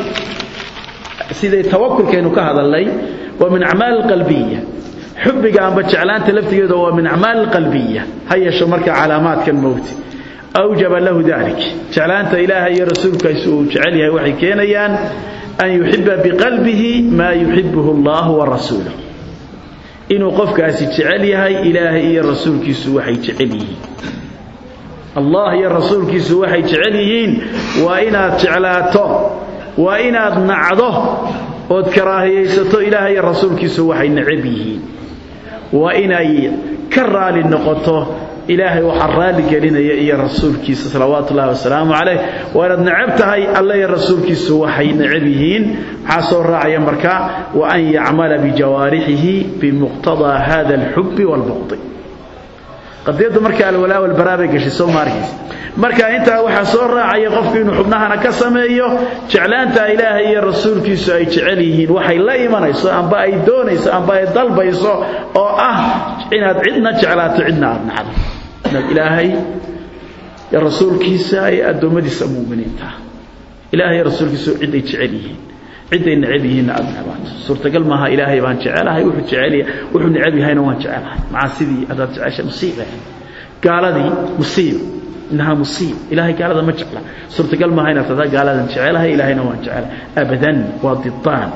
siday tawakulkaynu ka hadalnay waa min acmaali qalbiya xubbiga amba jeclaanta laftigeeda waa min acmaali qalbiya ha yeesho marka calaamaadkan mowti awjaba lahu dalik jeclaanta ilaahay iyo rasuulkiisa uu jecel yahay waxay keenayaan an yuxiba biqalbihi maa yuxibuhu allahu warasuuluh inuu qofkaasi jecel yahay ilaahay iyo rasuulkiisu waxay jecel yihiin allah iyo rasuulkiisu waxay jecel yihiin waa inaad jeclaato waa inaad nacdo ood waa inay ka raali noqoto ilaahay waxaa raali gelinaya iyo rasuulkiisa salawaatu ullahi wasalaamu calayh. Waa inaad necab tahay alle iyo rasuulkiisu waxay necab yihiin. Maxaa soo raacaya marka wa an yacmala bijawaarixihi bimuqtadaa hada alxubbi waalbuqdi qadiyaddu marka alwalaa walbaraa bay gashay soo maarkiisa marka intaa waxaa soo raacaya qofku inuu xubnahana ka sameeyo jeclaanta ilaahay iyo rasuulkiisu ay jecel yihiin. Waxay la imanayso amba ay doonayso amba ay dalbayso oo ah inaad cidna jeclaato cidna aad nacdo inaad ilaahay iyo rasuulkiisa ay addoommadiisa mu'miniinta ilaahay iyo rasuulkiisu ciday jecel yihiin cidday necab yihiinna aad necbaato suurtagal maaha ilaahay baan jecelahay wuxuu jecel wuxuu necab yahayna waan jecelahay. Macaa sidii adaad jeceshay musiibe eh. gaaladii musiiba innahaa musiib ilaahay gaalada ma jecla. Suurtagal maaha inaad tadaa gaaladan jecelahay ilaahayna waan jecelahay. Abadan waa didaan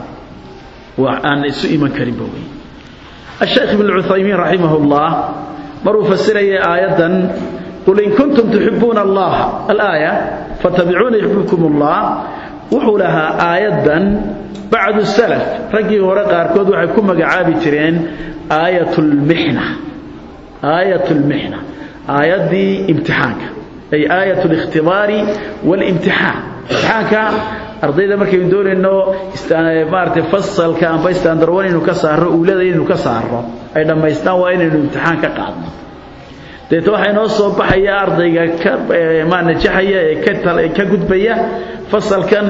waa aan isu iman karinba wey asheekh ibn cuthaymiin raximah ullah maruu fasiraya aayaddan qul in kuntum tuxibuuna allaha alaaya fatabicuuna yuxbibkum allah wuxuu lahaa aayaddan bacdu salaf. Raggii hore qaarkood waxay ku magacaabi jireen aayatulmixna aayatulmixna aayaddii imtixaanka. Ay aayat alikhtibaari waalimtixaan imtixaanka ardayda markaynu doonayno maaragtay fasalka amba istaandarwan inuu ka saarro uulada inuu ka saarro ay dhammaystaan waa inaynu imtixaan ka qaadno. Deeta waxaa inoo soo baxaya ardayga ka eh, maanajaxaya ee eh, eh, ka gudbaya fasalkan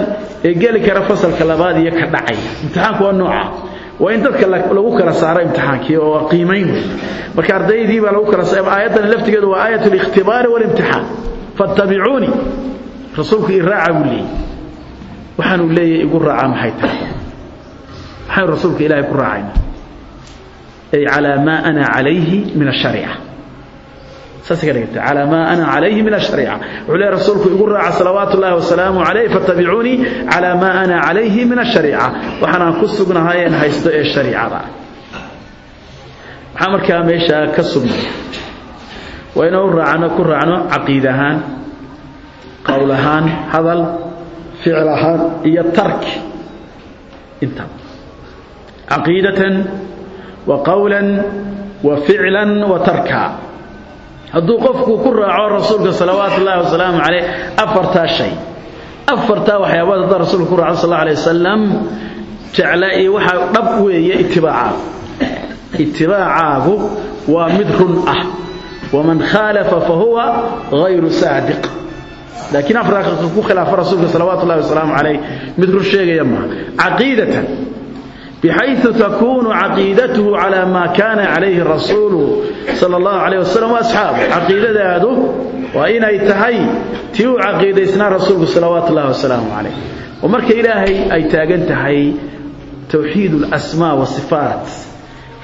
ee geli kara fasalka labaad iyo ka dhacaya imtixaanku waa nooca. Waa in dadka lagu kala saaro imtixaankii oo waa qiimayn wey marka ardaydii baa lagu kala saara aayaddan laftigeedu waa aayat alikhtibaari walimtixaan fattabicuunii rasuulku iraaca buu leeyey waxaanuu leeyahy igu raacaa maxay tahay? Maxaynu rasuulka ilaahay ku raacayna. Ay calaa maa ana calayhi min ashariica saasay ka dhigantay calaa ana calayhi min ashariica wuxuu leeyahay rasuulku igu raaca salawaatu ullahi wasalaamu calayh fattabicuunii calaa maa ana calayhi min ashariica waxaan aan ku sugnahay een haysto ee shariicada. Maxaa markaa meeshaa ka sugnaya waa inuu raacno ku raacno caqiid ahaan hadal ficil iyo tarki. Inta. Caqiidatan wa qowlan wa ficlan wa tarka hadduu qofku ku raaco rasuulka salawaatu ullahi wasalaamu caleyh afartaa shay. Afartaa waxyaabaad haddaa rasuulka ku raaco sal alla alay wasalam jecla iyo waxaa dhab weeye itibaacaagu itibaacaagu waa mid run ah. Waman khaalafa fahuwa hayru saadiq. Laakiin afartaa ku khilaafa rasuulka salawaatu ullahi wasalaamu caleyh mid run sheegaya maaha. Caqiidatan بحيث تكون عقيدته على ما كان عليه الرسول صلى الله عليه وسلم وأصحابه. عقيدة هذا وإن يتهي تيو عقيدة إسنا رسول صلوات الله وسلامه عليه. ومرك إلهي أي تاقن هي توحيد الأسماء والصفات.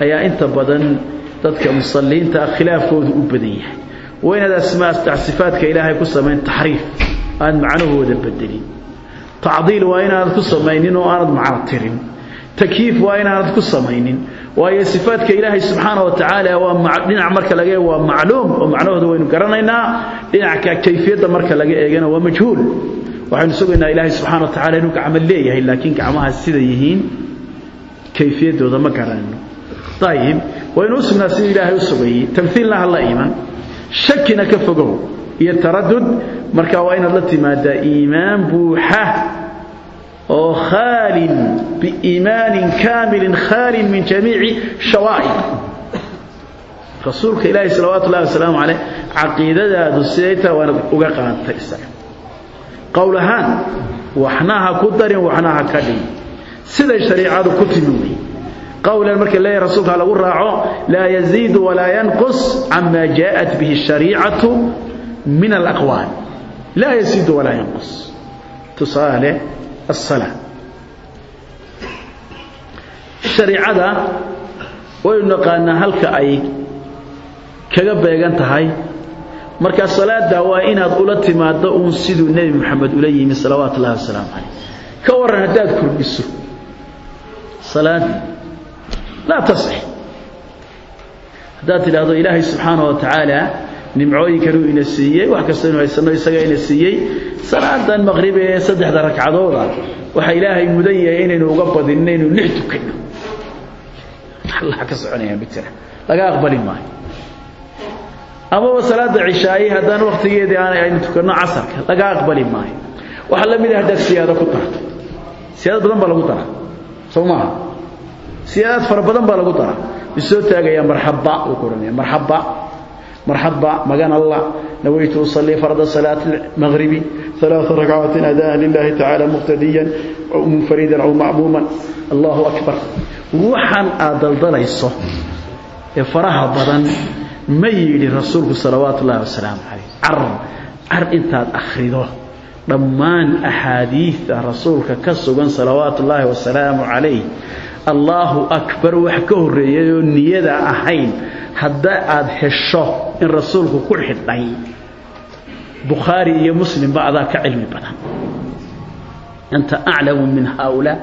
هيا أنت بدن تدك مصلين تأخلاف كود أبدية. وين هذا أسماء صفات كإلهي كسمين؟ تحريف. أن معنوه هو تعضيل وإن هذا كسمين إنه أرض معنى tirin takyiif waa inaanad ku samaynin. Waayo sifaadka ilaahay subxaana wa tacaala waa dhinac marka laga eego waa macluum oo macnahooda waynu garanaynaa. Dhinaca kayfiyadda marka laga eegana waa majhuul. Waxaynu sugaynaa ilaahay subxaana wa tacala inuu gacmo leeyahay laakiin gacmahaas sida yihiin kayfiyaddooda ma garanayno ayib waynu u sugnaa sidii ilaahay u sugayey tamhiilna ha la iman. Shakina ka fogow iyo taradud marka waa inaad la timaadaa iimaan buuxa خال بإيمان كامل خال من جميع شوائب رسولك إلهي صلوات الله والسلام عليه عقيدة ذات السيدة وقاقها التيسع قولهان وحناها كدر وحناها كدر. سيدة الشريعة كتنوي قول الملك الله رسولك على قرعه لا يزيد ولا ينقص عما جاءت به الشريعة من الأقوال. لا يزيد ولا ينقص. تصالح aلsalaa shareicada waynu naqaanaa halka ay kaga beegan tahay marka salaada waa inaad ula timaaddo uun siduu nebi moxamed ula yimi salawaatu ullahi wasalaamu calayh ka warran haddaad kordhiso salaadii laa tasix haddaad ilaahay subxaanaه wa tacaala nimcooyinkanuu ina siiyey wax kasta inu haysano isaga ina siiyey. Salaadan maqrib ee saddexda ragcadooda waxa ilaahay mudan yahay inaynu uga badinno inaynu lix tukano allah ka soconayaan bitira laga aqbali maayo. Amaba salaada cishaaye haddaan waktigeedii aan aynu tukanno casarka laga aqbali maayo. Waxaa la mid ah haddaad siyaado ku tarto siyaado badan baa lagu daraa soo maaha? Siyaadaad fara badan baa lagu daraa isoo taagaya marxaba uu ku oranaya marxaba marxaba magan allah nawaytu usalli farda salaati almaghribi ثلاث ركعات أداء لله تعالى مقتديا أو منفردا أو مأموما. الله أكبر. وحن أدل دليسه فرها بدن. ميل رسولك صلوات الله وسلام عليه. عر عر انت أخرده ضمان أحاديث رسولك كسوغن صلوات الله وسلام عليه. allahu akbar wax ka horeeyayoo niyada ahayn. Hadda aad hesho in rasuulku ku xidhay bukhaari iyo muslimba adaa ka cilmi badan. Anta aclamu min haaulaa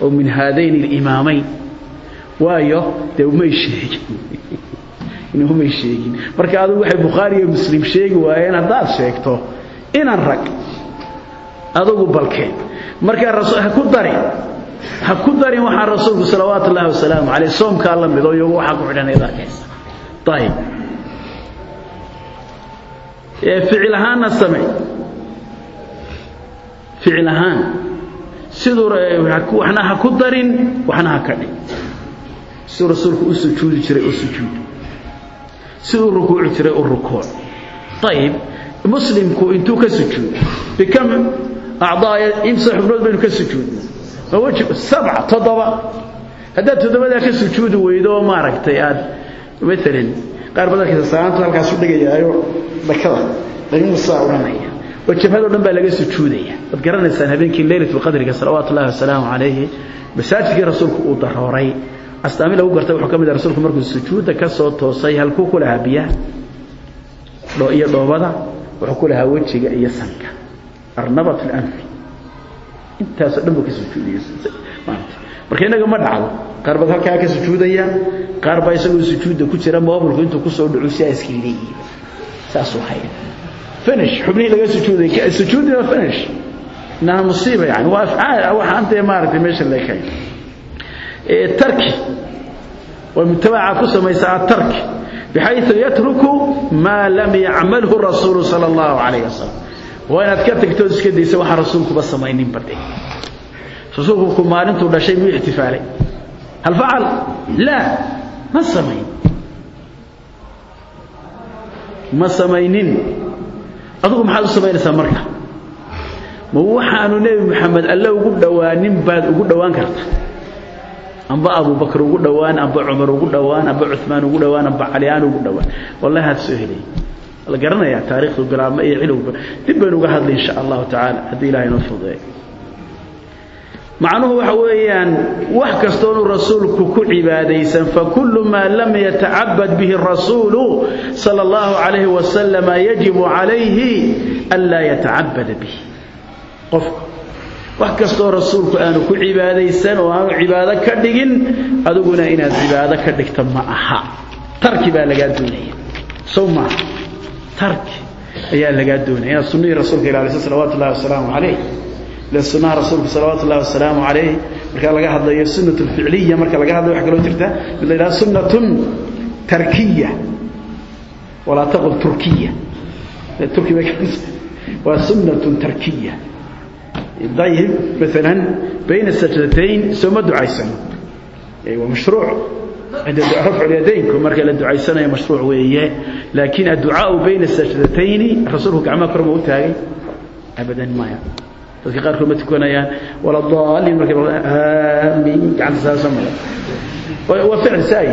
oo min haadayn alimaamayn. Waayo dee umay sheegin. Inumay sheegin. Marka adugu waxay bukhaari iyo muslim sheegi waayeen haddaad sheegto inan rag adugu balkeen markaa ha ku darin ha ku darin waxaa rasuulku salawaatu ullaahi wasalaamu caleyh soomkaa la mido iyagu waxaa ku xidhanayad arkaysa. Ayib ficil ahaanna same ficil ahaan. Siduu waxna ha ku darin waxna ha ka dhin siduu rasuulku u sujuudi jiray u sujuud. Siduu rukuuci jiray u rukuuc ayib muslimku intuu ka sujuudo bikam acdaaya imsa xubnood baynu ka sujuudna todoba hadaa todobada ka sujuud weydo maaragtay aad midalan qaar badan saanta halkaas u dhigayaayo bakada laga musaa oranaya. Wajibado dhan baa laga sujuudaya. Wad garanaysaan habeenkii leeylatul qadriga salawaatu ullaahi wasalaamu calayhi masaajidkii rasuulku uu darooray. Astaami lagu gartay wuxuu ka mid yahay rasuulku markuu sujuudda ka soo toosay halkuu ku lahaa biyaha iyo dhoobada wuxuu ku lahaa wejiga iyo sanka. Arnabat al-anfi intaaso dhan buu ka sujuudaymarka innaga ma dhacdo qaar baad halkaa ka sujuudaya qaar baa isagoo sujuudda ku jira maamulku intuu ku soo dhacu siaa iska leeyihi saasuu haya finish xubnihii laga sujuudaya sujuudi waa finish? Inaha musiiba yani waa afcaal waxaan dee maaragtay meesha leekayn tarki. Way mutabaaca ku samaysaa atarki bixayu yatruku maa lam yacmalhu rasuulu sala allahu calayh wasalam waa inaad ka tagto iska daysa waxaa rasuulkuba samaynin bade rasuulku maalintuu dhashay muu ictifaalay hal facal? Laa ma samayn ma samaynin. Adugu maxaad u samaynaysaa marka? Ma waxaanu nebi moxamed alle ugu dhowaanin baad ugu dhowaan karta. Amba abubakr ugu dhowaan amba cumar ugu dhowaan amba cumaan ugu dhowaan amba caliaan ugu dhowaan wallahi haad soo helay la garanayaa taariikhdu bilaabma iyo cilowba. Dib baynu uga hadlay insha allahu tacaala haddii ilahay inoo fududeeyo. Macnuhu waxa weeyaan wax kastoonu rasuulku ku cibaadaysan fakulu maa lam yatacabad bihi rasuulu sala allahu calayhi wasalama yajibu calayhi an laa yatacabada bihi. Qofku wax kastoo rasuulku aanu ku cibaadaysan oo aanu cibaado ka dhigin adiguna inaad cibaado ka dhigto ma aha. Tarki baa lagaa doonaya sow maaha tarki ayaa lagaa doonaya. Inaad sunnihii rasuulka ilaaliso salawaatu ullahi wasalaamu calayh. Ile sunnaha rasuulku salawaatu ullahi wasalaamu calayh. Marka laga hadlayo sunnatu lficliya marka laga hadlayo waxa kaloo jirta mid la yidhaha sunnatun tarkiya. Walaa taqul turkiya. Turki bay waa sunnatun tarkiya. Dayib maalan bayna sajdatayn soo ma ducaysano waa mashruuc. عند رفع اليدين كما قال الدعاء السنة مشروع ويه لكن الدعاء بين السجدتين الرسول كما كرمه تاغي ابدا ما يا تذكر غير تكون يا ولا الضال من كبر آمين. كان سازم وفعل ساي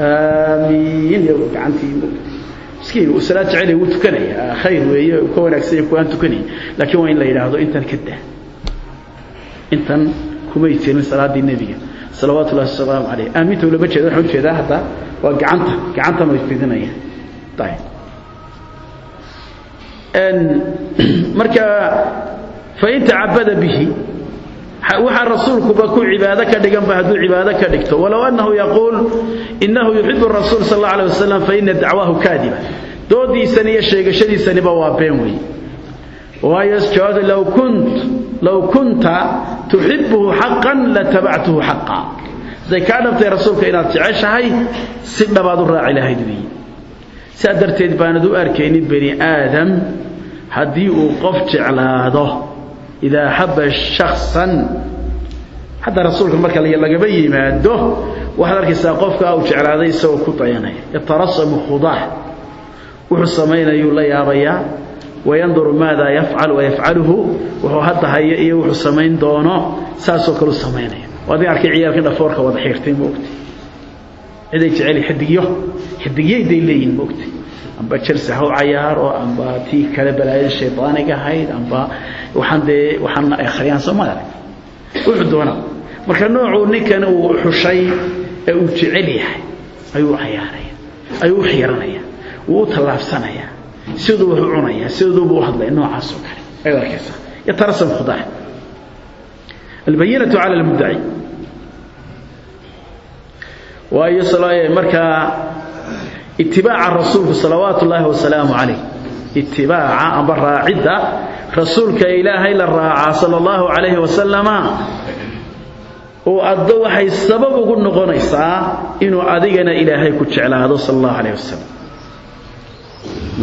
آمين. يا كانتي مسكين. وسلات عليه وتكن خير ويه كون اكسي كون تكني. لكن وين لا يراد إنت كده إنت كميتين صلاه النبي. Salawaatu ullahi wasalaamu calayh aaminta lama jeedo waxaan u jeedaa hadda waa gacanta gacanta may fidinaya ayib marka fain tacabada bihi waxaa rasuulkuba ku cibaado ka dhiganba hadduu cibaado ka dhigto walow annahu yaquul inahu yuxibu rasuul sal alla alay wasalam faina dacwaahu kaadiba doodiisani iyo sheegashadiisaniba waa been wey waayo jawaabta low kunt low kunta tuxibuhu xaqan latabactuhu xaqa. Hadday kaa dhabtay rasuulka inaad jeceshahay si dhabaad u raaci lahayd weeye sidaa darteed baanad u arkaynin bani aadam haddii uu qof jeclaado idaa axaba shaksan xataa rasuulka marka lagaba yimaado waxaad arkaysaa qofkaa uu jeclaaday isagoo ku dayanaya. Yatarasamu khudaah. Wuxuu samaynayuu la yaabayaa wayanduru maada yafcal wayafcaluhu wuxuu hadda haya iyo wuxuu samayn doono saasoo kaleu samaynaya waadin arkay ciyaalka dhafoorka wada xiirtay maogtay ciday jecel xidigyo xidigyayday leeyihiin maogtay amba jelsi haw cayaaro amba tii kale balaayada shaydaaniga ahayd amba waxaan dee waxaana ay akhriyaan soo ma arag wuxuu doonaa marka noocuu ninkan uu xushay ee uu jecel yahay ayuu u cayaaraya ayuu u xiiranaya wuu u tallaabsanaya siduu wax u cunaya siduubu u hadlaya noocaas oo kale. Ayaad arkaysaa yatarasam khudaa albayinatu cala almuddaci. Waayo markaa itibaaca rasuulku salawaatu ullaahi wasalaamu calayh. Itibaaca amba raacidda rasuulka ilaahay la raacaa sala allahu calayhi wasalama oo addo waxay sabab ugu noqonaysaa inuu adigana ilaahay ku jeclaado sala allahu calayh wasalam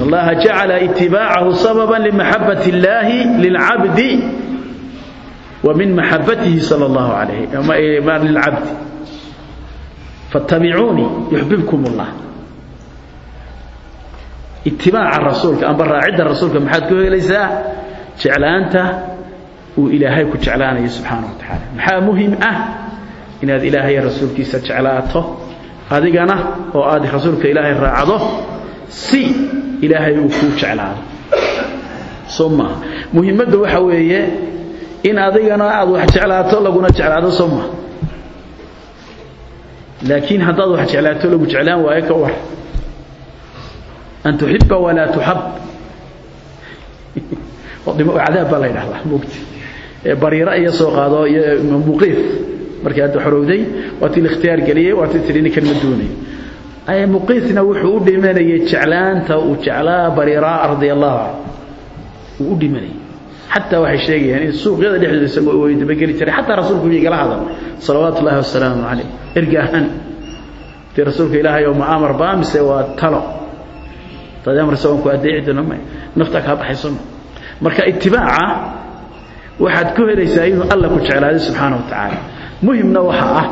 allaha jacala itibaacahu sababan limaxabati illaahi lilcabdi wa min maxabatihi sala allahu calayhi lilcabdi fattabicuunii yuxbibkum allah itibaaca rasuulka amba raacidda rasuulka maxaad ku helaysaa jeclaanta uu ilaahay ku jeclaanayo subxaana wa tacaala maxaa muhiim ah inaad ilaahay rasuulkiisa jeclaato adigana oo aad rasuulka ilaahay raacdo si ilaahay uu kuu jeclaado soo maaha muhimadda waxa weeye in adigana aad wax jeclaato laguna jeclaado soo maaha laakiin haddaad wax jeclaato lagu jeclaan waayo ka war. An tuxiba walaa tuxab cadaab baa la ydhahdaa mogti bariiro iyo soo qaado iyo muqiif. Markii hadda xorowday waa tii ikhtiyaar geliyey waa tii tidhi ninkan ma muqiifna wuxuu u dhimanayay jeclaanta uu jeclaa bariiraa radia allahu canhu. Uu u dhimanayay. Xataa waxay sheegayaan in suuqyada dhexdooda isagoo dabageli jiray. Xataa rasuulku igala hadal? Salawaatu ullahi wasalaamu calayh. Erga ahaan. Dee rasuulka ilaahay oo mu'aamar baa mise waa talo. Dad amrisa waan ku adeeci doona may nafta kaa baxayso marka itibaaca waxaad ku helaysaa inuu alla ku jeclaaday subxaana wa tacaala. Muhimna waxa ah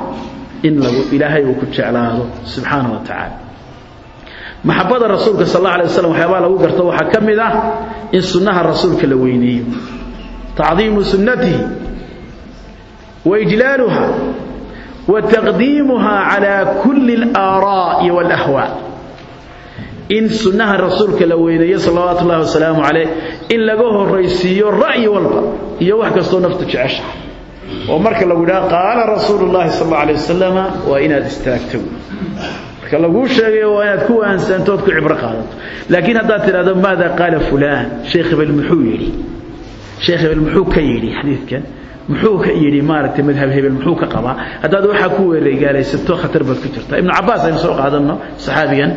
in ilaahay uu ku jeclaado subxaanahu wa tacaala. Maxabada rasuulka sal alla alay waslam waxyaabaa lagu garto waxaa ka mid ah in sunnaha rasuulka la weyneeyo tacdiimu sunnatihi wa ijlaaluha wa taqdiimuha calaa kulli alaaraa'i waalahwaa in sunnaha rasuulka la weyneeyo salawaatu ullahi wasalaamu caleyh in laga horraysiiyo ra'yi walba iyo wax kastoo naftu jeceshahay oo marka lagu yidhaha qaala rasuulu llahi sal alla alay inaad istaagto. Marka laguu sheegayo waa inaad ku waansanto ood ku cibro qaadato. Laakiin haddaad tidhahdo maada qaala fulaan? Sheekh hebel muxuu sheekh hebel muxuu ka yidhi xadiidkan. Muxuu ka madhab hebel muxuu ka qabaa haddaad waxaa ku weereegaalaysato khatar baad ku jirtaa ibnu cabbaas aynu soo qaadanno saxaabigan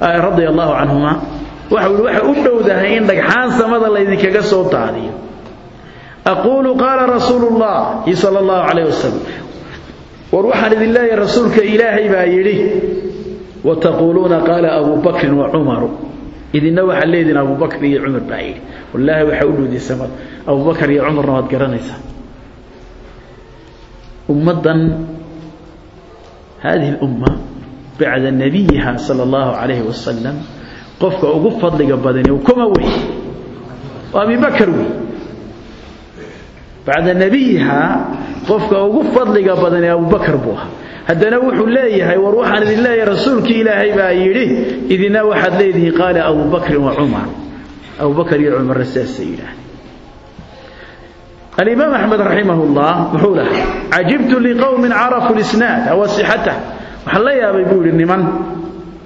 radia allahu waxa ui waxay u dhowdahay in dhagxaan samada laydinkaga soo daadiyo aquulu qaala rasuulu llahi sala allahu calayh wasalam war waxaan idin leeyahay rasuulka ilaahay baa yidhi wa taquuluuna qaala abu bakrin wa cumaru idinna waxaad leedihin abu bakr iyo cumar baa yidhi wallaahi waxaa u dhowday samada abu bakar iyo cumarna waad garanaysaa ummaddan hadihi lumma bacda nabiyiha sala allahu calayhi wasalam qofka ugu fadliga badani kuma wey waa abi bakar wey bacda nabiyiha qofka ugu fadliga badani abubakar buu ahaa haddana wuxuu leeyahay war waxaan idin leeyahay rasuulkii ilaahay baa yidhi idina waxaad leedihiin qaala abu bakrin wa cumar abu bakar iyo cumarna sidaasay yidhaahdeen alimaam axmed raximah llah muxuu lahaa cajibtu liqowmin carafu lisnaad awa sixatah waxaan la yaabay buu yidhi niman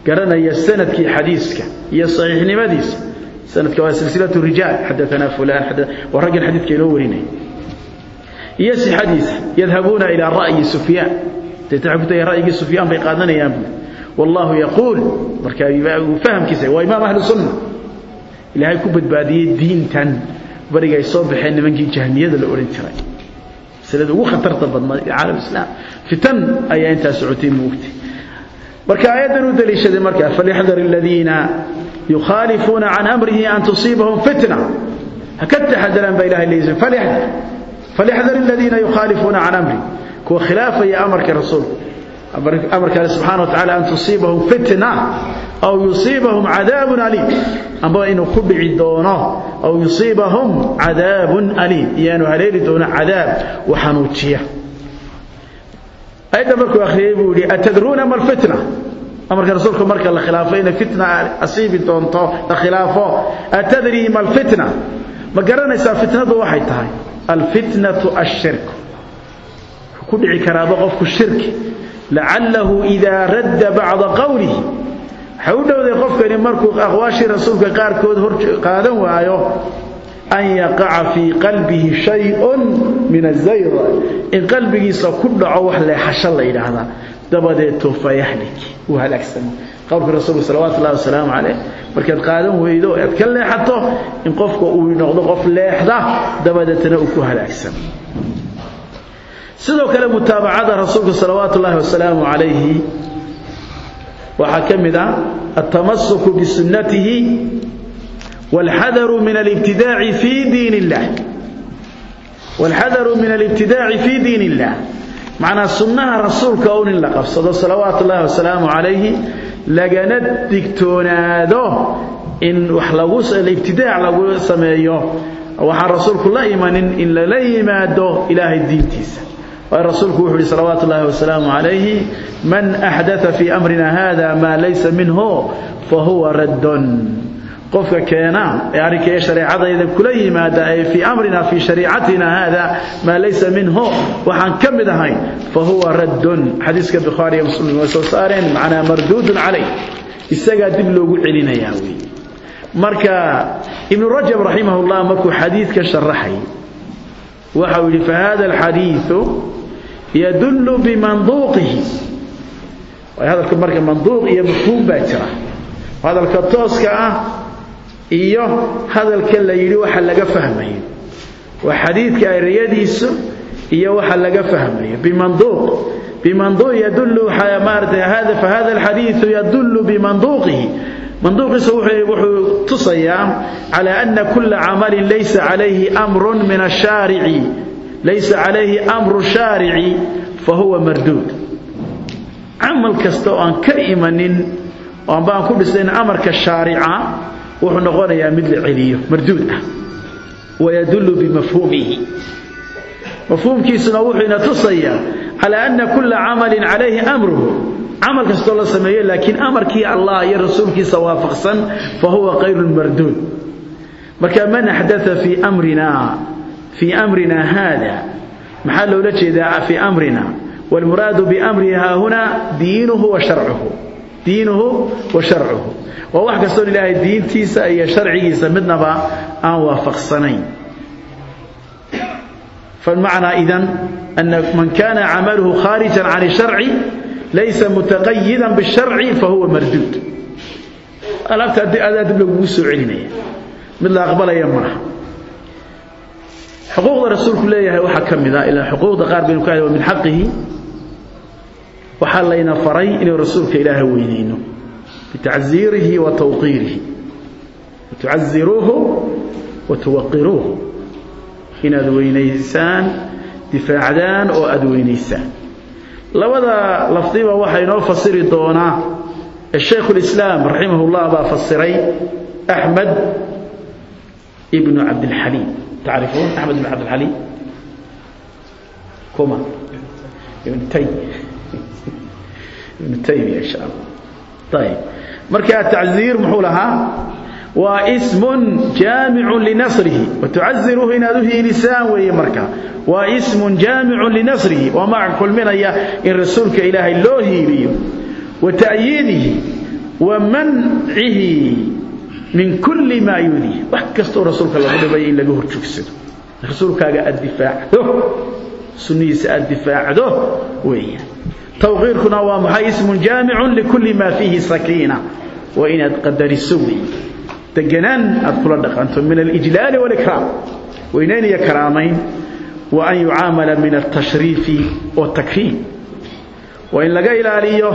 garanaya sannadkii xadiiska iyo saxiixnimadiisa sanadka waa silsilatu rijaal xadaanaa fulaan waa raggan xadiidka inoo warinaya iyo sixadiisa yadhabuuna ilaa ra'yi sufyaan. Ra'yigii sufyaan bay qaadanayaan wallahu yaquul. Marka fahamkiisa waa imaam ahlu sunna. Ilaahay ku badbaadiyey diintan. Bariga ay soo baxeen nimankii jahmiyada la odhan jiray. Masalada ugu khatarta badnayd caalam islaam. Fitan ayaa intaa socotay muugtay marka aayaddan u daliishaday markaa falyaxdar aladiina yukhaalifuuna can amrihi an tusiibahum fitna. Ha ka taxadaraan baa ilahay leeyahay falyaxdar falyaxdar aladiina yukhaalifuuna can amri kuwa khilaafaya amarka rasuulka amarka alle subxana wa tacala an tusiibahum fitna aw yusiibahum cadaabun aliim amba inuu ku dhici doono aw yusiibahum cadaabun aliim iyaanu haleeli doono cadaab u xanuujiya ayadda markuu akhriyey buu yihi atadruuna ma alfitna amarka rasuulka marka la khilaafo inay fitna asiibi doonto la khilaafo atadrii ma alfitna ma garanaysaa fitnadu waxay tahay alfitnatu ashirk ku dhici karaaba qofku shirki lacalahu idaa radda bacda qowlihi waxay u dhowday qofkani markuu aqwaashii rasuulka qaarkood hor qaadan waayo an yaqaca fii qalbihi shayun min azayr in qalbigiisa ku dhaco wax leexasho la yidhaahdaa dabadeeto fayaxlik uu halaagsamo قول في رسول صلوات الله وسلام عليه. مركز قادم ويدو يتكل لي حتى إن قفك وينغضو قف ليه ده دبادتنا أكوها لأكسن سيدو كلمة متابعة رسول صلوات الله وسلام عليه. وحكم ده التمسك بسنته والحذر من الابتداع في دين الله. والحذر من الابتداع في دين الله. معنى سنة رسول كون لقف صلوات الله وسلام عليه وسلام عليه. Lagana digtoonaado in ibtidaac lagu sameeyo. Waxaan rasuulku la imanin in lala yimaado ilaahay diintiisa. Waayo rasuulku wuxuu yihi salawaatu ullahi wasalaamu calayhi. Man axdaa fii amrina hada maa laysa minhu fahuwa raddun qofka keena ee arrinka ee kula yimaada ee fii amrina fii shariicatina hada maa laysa minhu waxaan ka mid ahayn fahuwa raddun. Xadiiska bukhaari iyo muslim way soo saareen macnaa marduudun calayh isagaa dib loogu celinayaa wey marka ibnu rajab raximah llah markuu xadiidka sharaxay waxau yidhi fahada alxadiidu yadullu bimanduuqihi. Hadalka marka manduuq iyo mafhuum baa jira. Hadalka tooska ah iyo hadalka la yidhi waxa laga fahmayo waa xadiidka ereyadiisu iyo waxa laga fahmayo bimanduuq. Bimanduuq yadullu maarata hada fahada alxadiidu yadullu bimanduuqihi. Manduuqiisa wuxuu tusayaa calaa ana kula camalin laysa calayhi amrun min ashaarici. Laysa calayhi amru shaarici fahuwa marduud. Camal kasta aan ka imanin oo amba aan ku dhisayn amarka shaarica wuxuu noqonayaa mid la celiyo marduud ah. Wayadullu bimafhuumihi. Mafhuumkiisuna wuxuu ina tusayaa calaa ana kula camalin calayhi amruhu. Camal kastoo la sameeyo laakiin amarkii allah iyo rasuulkiisa waafaqsan fa huwa khayru marduud. Marka man axdaa fii amrina fii amrina hada maxaa loola jeedaa fii amrina? Wاlmuraadu biamrihi haahuna diinuhu wa diinuhu wa sharcuhu. Waa wax kastoon ilaahay diintiisa iyo sharcigiisa midnaba aan waafaqsanayn. Famacnaa idan ana man kaana camaluhu khaarijan can sharci laysa mutaqayida bisharci fahuwa marduud. Alaabta adaa dib lagugu soo celinaya mid la aqbalaya maaha xuquuqda rasuulku leeyahay waxaa ka mid a ilaa xuquuqda qaar baynu ka hel waa min xaqihi waxaa layna faray inuu rasuulka ilaaha weynayno bitacziirihi wa tawqiirihi. Tucaziruuhu wa tuwaqiruuhu. Inaad weynaysaan difaacdaan oo aada weynaysaan. Labada lafdiba waxaa inoo fasiri doonaa shaykhu lislaam raximah ullah baa fasiray axmed ibnu cabdilxaliim tacrifuun? Axmed ibnu cabdilxaliim kuma. Ibn tay ابن تيمية إن شاء الله. طيب. مركا التعزير محولها واسم جامع لنصره. وتعزره إن هذه لسان وهي مركا واسم جامع لنصره. ومع كل من إن رسولك إلهي الله لي وتأييده ومنعه من كل ما يؤذيه وحكستو رسولك الله. قد بين لقوه الجكسد رسولك الدفاع سنيس الدفاع ده twqiirkuna waa maxay? ismu jaamicu likuli maa fiihi sakiina. Waa inaad qadariso wey deganaan aad kula dhaqanto min alijlaali walikraam. Weynayn iyo karaamayn. Wa an yucaamala min altashriifi watakriim waa in laga ilaaliyo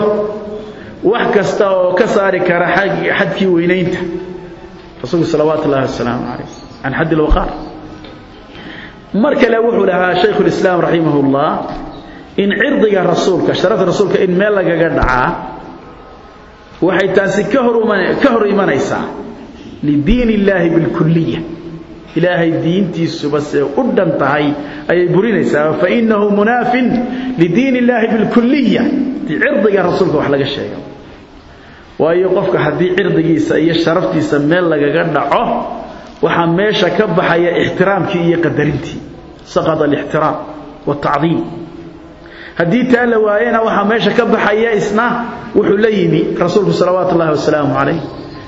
wax kasta oo ka saari kara xadkii weynaynta. Rasuulku salawaatu llahi wasalaamu alayh can xadd lwaqaar mar kale wuxuu lahaa shaykhu lislaam raximah اllah in cirdiga rasuulka sharafta rasuulka in meel lagaga dhacaa waxay taasi ka hor ka hor imanaysaa lidiin illaahi bilkuliya ilaahay diintiisuba see u dhan tahay ayay burinaysaa fainahu munaafin lidiin illaahi bilkuliya cirdiga rasuulka wax laga sheega waayo qofka haddii cirdigiisa iyo sharaftiisa meel lagaga dhaco waxaa meesha ka baxaya ixtiraamkii iyo qadarintii. Saqada alixtiraam wاtacdiim haddii taa la waayena waxaa meesha ka baxaya isna wuxuu la yimi rasuulku salawaatu ullahi wasalaamu calayh.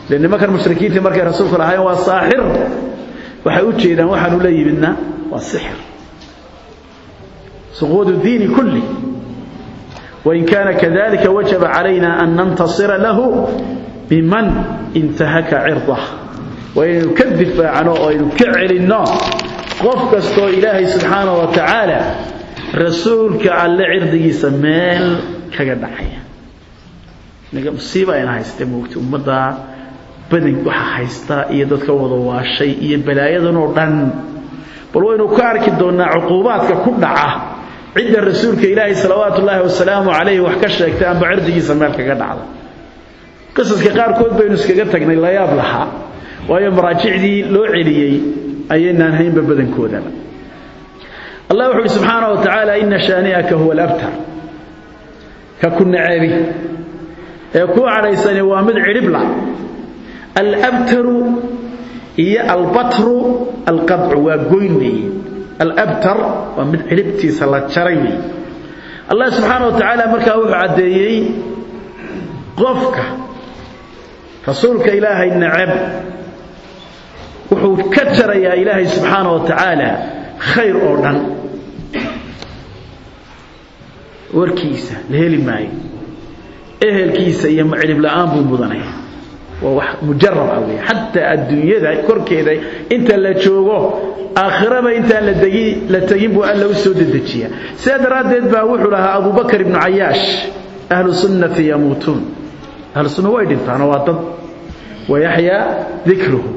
Le nimankan mushrikiintii markay rasuulku lahaayeen waa saaxir. Waxay u jeedaan waxaanu la yimidna waa sixir. Suquud diini kulli. Wain kaana kadalika wajaba calayna an nantasira lahu biman intahaka cirdah waynaynu ka difaacno oo aynu ka celinno qof kastoo ilaahay subxaanahu wa tacaala rasuulka alle cirdigiisa meel kaga dhacaya. Musiiba ayna haystee moogta ummadda badan waxa haysta iyo dadka wada waashay iyo balaayadan oo dhan. Bal waynu ka arki doonnaa cuquubaadka ku dhaca cidda rasuulka ilaahay salawaatu wasalaamu calayhi wax ka sheegtay amba cirdigiisa meel kaga dhacda. Qisaska qaarkood baynu iskaga tagnay layaab lahaa waayo maraajicdii loo celiyey ayaynaan haynba badankoodaba allah wuxu uhi subxaana wa tacaala ina shaani'aka huwa alabtar. Ka ku naceebi. Ee kuu cadhaysani waa mid cidhibla. Alabtaru iyo albatru alqadcu waa goyn weeye alabtar waa mid cidhibtiisa la jaray weeye allah subxaana wa tacaala markaa wuxuu caddeeyey qofka rasuulka ilaahay nacab. Wuxuu ka jarayaa ilaahay subxaana wa tacaala khayr oo dhan. Warkiisa la heli maayo. Ehelkiisa iyo macilib la'aan buu mudanaya waa wax mujarab ah weeye xataa adduunyada korkeeda inta la joogo aakhiraba intaan la tegin buu alla u soo dedejiya. Sidaa daraaddeed baa wuxuu lahaa abubakar ibnu cayaash ahlu sunnati yamuutuun. Ahlu sunna way dhintaanoo waa dad wayaxyaa dikruhu.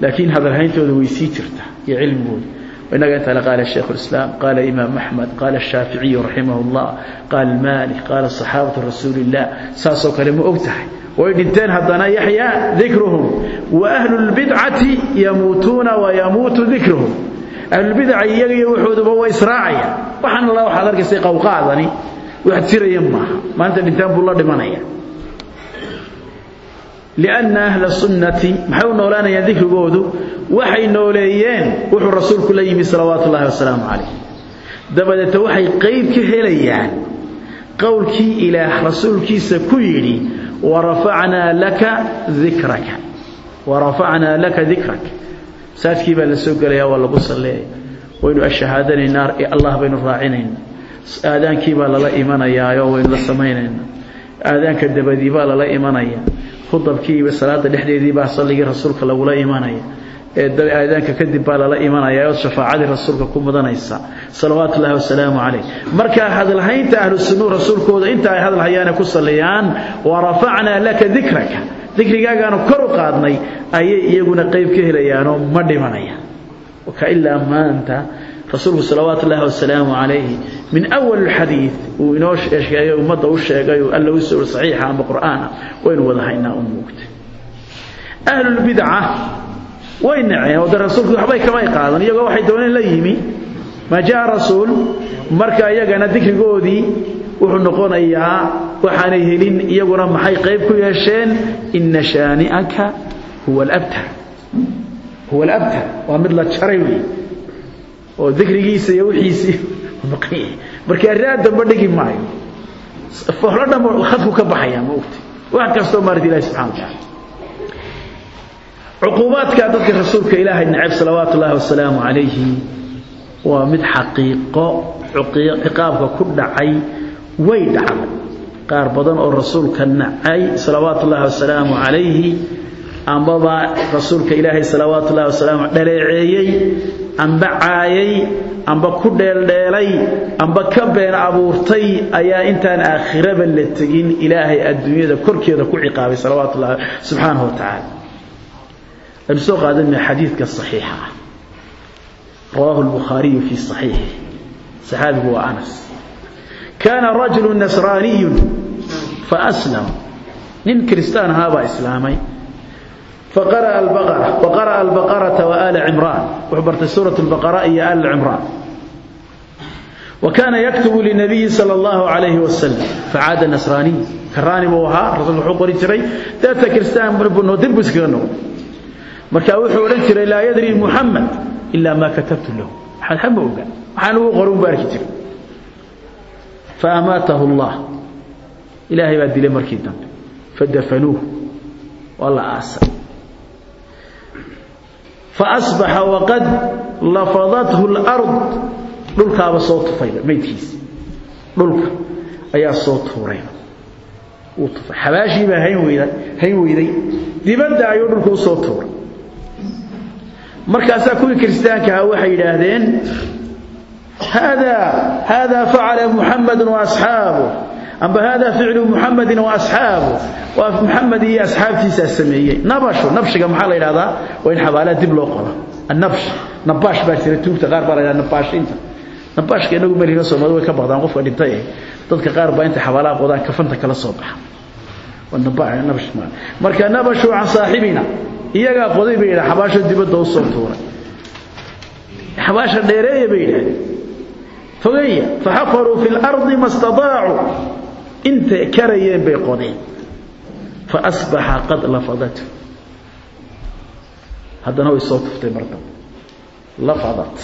Laakiin hadalhayntooda way sii jirtaa iyo cilmigooda وإنك أنت قال الشيخ الإسلام قال إمام أحمد قال الشافعي رحمه الله قال مالك قال الصحابة رسول الله ساسو كلمة أبتحي ويدنتين هدنا يحيى ذكرهم وأهل البدعة يموتون ويموت ذكرهم أهل البدعة يجي وحود بوا إسراعيا وحن الله وحضرك سيقا وقاعدني واحد سير يمها ما أنت lianna ahla sunnati maxay u noolaanayaan dikrigoodu waxay nooleeyeen wuxuu rasuulku la yimi salawaatu ullahi wasalaamu calayh dabadeeta waxay qayb ka helayaan qowlkii ilaah rasuulkiisa ku yidhi warafacnaa laka dikraka warafacnaa laka dikraka masaajkii baa la soo gelaya waa lagu salleeya waynu ashahaadani naar ee allah baynu raacinayna aadaankii baa lala imanayaayo waynu la samaynaynaa aadaanka dabadii baa lala imanaya فضبكي والصلاة لحدي ذي بحصل لي رسولك الأولى إيمانية الدل أيضاً ككذب على لا إيمان يا يوسف عاد رسولك كم دنا إسا صلوات الله وسلام عليه. مركا هذا الحين تأهل السنو رسولك أنت هذا الحيان كوس ورفعنا لك ذكرك. ذكرك كانوا كرو قادني. أي يجون قيف كهليان وما دمانيا وكإلا ما أنت رسول صلوات الله والسلام عليه. من أول الحديث وينوش أشياء ومضى وش أشياء وقال له السور صحيحة أم القرآن وين وضعها إنا أموت. أهل البدعة وين نعيه وده رسول صلوات الله كما يقاضون. يقول واحد وين ليهمي ما جاء رسول مركا أنا ذكر قودي وحن نقول إياه وحانيه لين يقول رم حي قيبك يا شين إن شانئك هو الأبتر. هو الأبتر وامد الله oo dikrigiisa iyo wixiisii maqan yahay marka arraa dambe dhigi maayo fohlo dhan khadku ka baxaya ma ogti. Wax kastoo maarta ilahi subxana wa taala. Cuquubaadka dadka rasuulka ilaahay nacab salawaatu ullaahi wasalaamu calayhi waa mid xaqiiqo ciqaabka ku dhacay way dhacday. Qaar badan oo rasuulka nacay salawaatu ullaahi wasalaamu calayhi ambaba rasuulka ilaahay salawaatu ullahi wasalaamu dhaleeceeyey amba caayay amba ku dheeldheelay amba ka been abuurtay ayaa intaan aakhiraba la tegin ilaahay adduunyada korkeeda ku ciqaabay salawaatu subxaanahu wa tacaala. Aynu soo qaadanaya xadiidka saxiixa ah. Rawaahu albukhaariyu fii saxiixih saxaabigu waa anas. Kaana rajulu nasraaniyun faaslam nin kiristaan ahaabaa islaamay فقرأ البقرة وقرأ البقرة وآل عمران. وعبرت سورة البقرة هي آل عمران. وكان يكتب للنبي صلى الله عليه وسلم فعاد النصراني. كراني موها رسول الله قريت ري ذات كريستان بن دبس كانوا مركا وحو لا يدري محمد إلا ما كتبت له. حال حبه قال حال هو قرون باركتر فأماته الله. إلهي بعد لمركي الدم. فدفنوه. والله أسأل فأصبح وقد لفظته الأرض. دولك أبا صوت فايدة. ميتكيس دولك أيا صوت هورين حباشي ما صوت يلاهدين هذا هذا فعل محمد وأصحابه. أما هذا فعل محمد وأصحابه. ومحمد هي أصحاب تيسا السمعية نبشه نبشه كما حال إلى هذا؟ وإن حبالة دب النبش. نبش باشتري توبت غار بارا إلى نباش إنت. نبش كأنه ملينا صومد وكبغضان غفو لنتايه تدك غار با إنت حبالة قضان كفنتك كلا والنبش نبش مال. مالك نبشه عن صاحبنا. إياقا قضي بينا. حباشا دبت وصول تورا حباشا ديريه بينا. فغية. فحفروا في الأرض ما استطاعوا. intay karayeen bay qodeen. Fa asbaxa qad lafadatu haddana way soo tuftay mardab lafadat.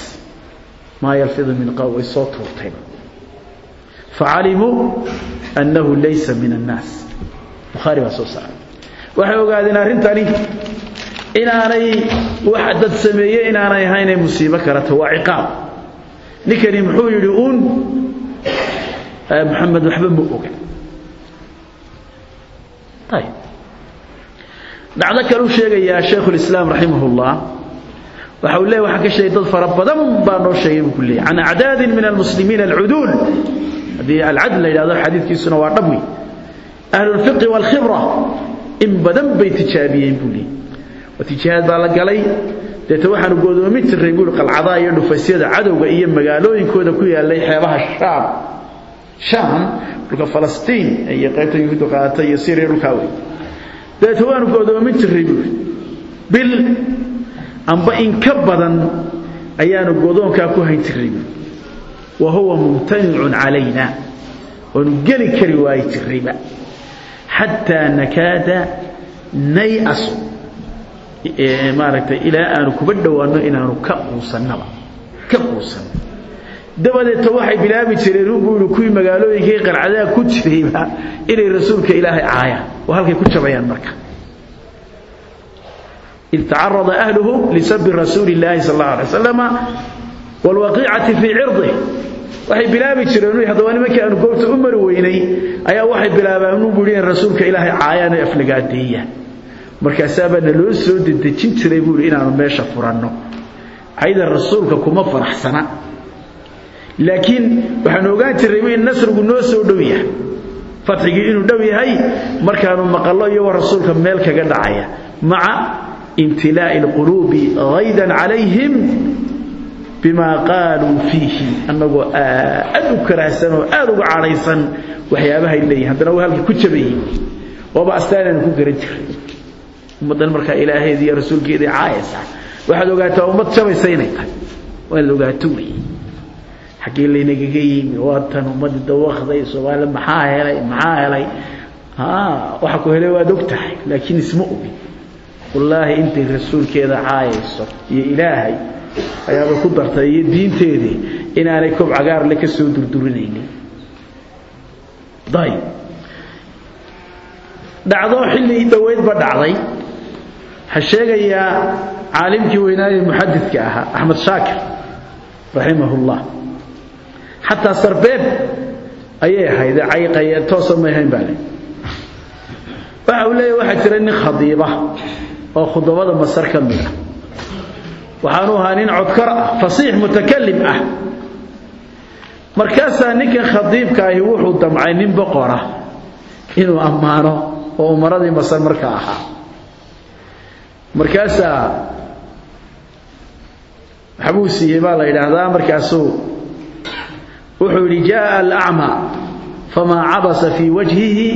Maa yalfidu min qawl way soo tuurtayba facalimuu annahu laysa min annaas. Bukhaari baa soo saaray. Waxay ogaadeen arrintani inaanay wax dad sameeye inaanay ahaynay musiibo kalato waa ciqaab. Ninkani muxuu yidhi uun. Moxamed waxba ma dhacdo kale u sheegayaa shaykhu lislaam raximah ullah waxa uu leeyahy waxaa ka sheegay dad fara badan baa noo sheegay buu ku leeyahy can acdaadin min almuslimiina alcuduul haddii alcadl la yidhahdo xadiidkiisuna waa dhab wey ahlu lfiqhi waalkhibra in badan bay tijaabiyeen buu leeyahy watijaahad baa la galay. Deeta waxaanu godoomin jirray buuri qalcadaha iyo dhufaysyada cadowga iyo magaalooyinkooda ku yaalay xeebaha shaam shaam dhulka falastiin iyo qaybta yuhuudda qaata iyo syriya dhulkaa wey deeta waanu godoomin jirray buuri bil amba in ka badan ayaanu godoonkaa ku hayn jirray buuri wa huwa mumtanicun calayna waanu geli kari waayi jirrayba xataa nakaada nay-asu maaragtay ilaa aanu kuba dhowaanno inaanu ka quusannaba ka quusanno dabadeedta waxay bilaabi jireen u buuri kuwii magaalooyinkii qarcadaha ku jirayba inay rasuulka ilaahay caayaan. Oo halkay ku jabayaan marka. Id tacarada ahluhu lisabi rasuuli illaahi sal allahu alay wasalama waalwaqiicati fii cirdih waxay bilaabi jireen haddaba nimankii aanu goobta u mari weynay ayaa waxay bilaabaan u buuri in rasuulka ilaahay caayaan oo aflagaadeeyaan markaasaabaa na loo soo dedejin jiray buuri inaanu meesha furanno. Cayda rasuulka kuma faraxsana laakiin waxaanu ogaan jirray in nasrigu noo soo dhow yahay. Fatxigii inuu dhow yahay markaanu maqallo iyagoo rasuulka meel kaga dhacaya. Maca imtilaa'i alquluubi haydan calayhim bimaa qaaluu fiihi. Annagoo aad u karaahsan oo aad uga cadhaysan waxyaabahay leeyihiin haddana waa halkii ku jabayey waaba astaanaanu ku garan jiray. Ummaddan markaa ilaaheedii iyo rasuulkeedii caayaysa waxaad ogaataa ummad jabaysa inay tahay waa la ogaato wey xaggee laynagaga yimi waa tan ummadii dawakday soomaali maxaa helay maxaa helay? Waxa ku helay waad og tahay laakiin isma ogin wallaahi intay rasuulkeeda caayayso iyo ilaahay ayaabay ku dartay iyo diinteedii inaanay kob cagaarle ka soo durdurinaynin. Ayb dhacdo xilli dhoweydba dhacday. Waxaa sheegayaa caalimkii weynaaye muxadidka ahaa axmed shaakir raximah ullah xataa sarbeeb ayay ahayd cayqaya toosa may hayn baa waxa uu leeyahy waxaa jira nin khadiiba oo khudabada masar ka mid ah. Waxaanu ahaa codkar ah fasiix mutakalim ah. Markaasaa ninkan khadiibka ahi wuxuu damcay nin boqora inuu ammaano oo umaradii masar markaa ahaa. Markaasaa waxbuu siiyey baa la yidhaahdaa markaasuu wuxuu yidhi jaءa alأcma famaa cabasa fii wajhihi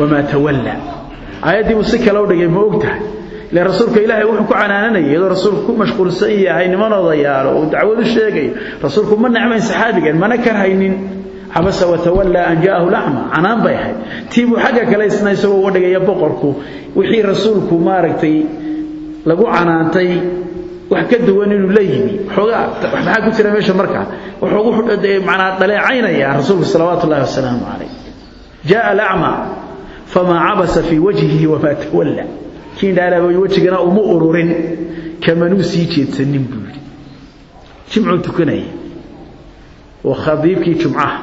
wamaa tawalla. Aayaddii buu si kale u dhigay ma og tahay. Ile rasuulka ilaahay wuxuu ku canaananayay iyadoo rasuulku ku mashquulsan yahay niman odayaalo oo dacwadu sheegayo. Rasuulku ma nacmayn saxaabigan mana karhaynin. Cabasa watawallaa an jaa'ahu lacma canaan bay ahayd. Tii buu xagga kale isna isagoo uga dhigaya boqorku. Wixii rasuulku maaragtay lagu canaantay wax ka duwan inuu la yimi. Xoogaa maxaa ku jira meesha markaa wuxuu ugu manaa dhaleecaynaya rasuulku salawaatu ullahi wasalaamu calayh. Jaءa alacma famaa cabasa fii wajhihi wamaa tawalla. Kii dhaalaaba wejigana uma ururin. Kamanuu sii jeedsanin buu yidhi. Jimcuu tukanaya oo khadiibkii jumcaha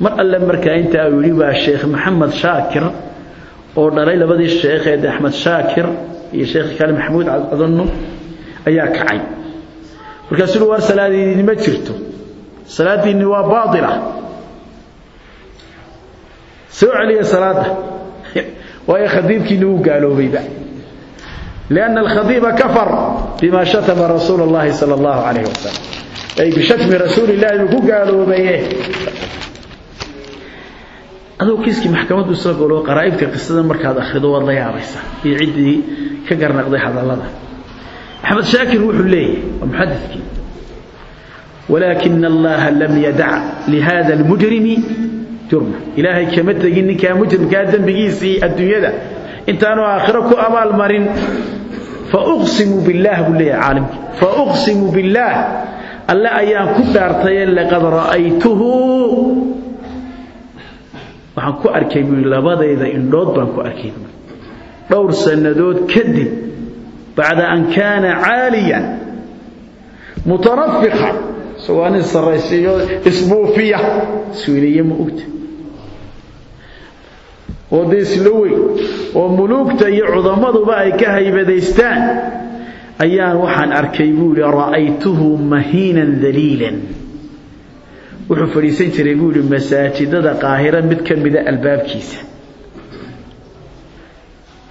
mar alle markaa intaa uu yidhi baa sheekh maxamed shaakir oo dhalay labadii sheekheed axmed shaakir iyo sheekh kale maxamuud cadunno ayaa kacay. Markaasuu uhi waar salaadiinni ma jirto. Salaaddiinni waa baatila soo celiya salaadda. Waayo khadiibkiinni wuu gaaloobayba. Lianna alkhadiiba kafar bima shatama rasuula اllahi sala allahu calayh wasalam ay bishatmi rasuuli illahi buu ku gaaloobaye. Adoo kiiskii maxkamaddu isla golo qaraa'ibka qisada markaad akhrido waad la yaabaysaa. Iyo ciddii ka garnaqday hadallada shaakir wuxuu leeyahay waa muxadidkii walaakina allaha lam yadac lihada almujrimi jurma. Ilaahay kama tegin ninkaa mujrimkaa dembigiisii adduunyada. Intaanu aakhiro ku abaalmarin fauqsimu billah buu leeyahay caalimkii. Fauqsimu billaah alle ayaan ku dhaartaye laqad ra'aytuhu. Waxaan ku arkay buu yidhi labadayda indhood baan ku arkay. Buu dhowr sannadood kadib bacda an kaana caaliyan mutarafiqa. Isagoo nin sarraysiiyo isbuufiya. Isweyneeye ma ogta. Oo dee islo weyn. Oo muluugta iyo cudammaduba ay ka haybadaystaan. Ayaan waxaan arkay buu yidhi ra'aytuhu mahiinan daliilan. Wuxuu fadhiisan jiray buu yidhi masaajidada qaahira mid ka mida albaabkiisa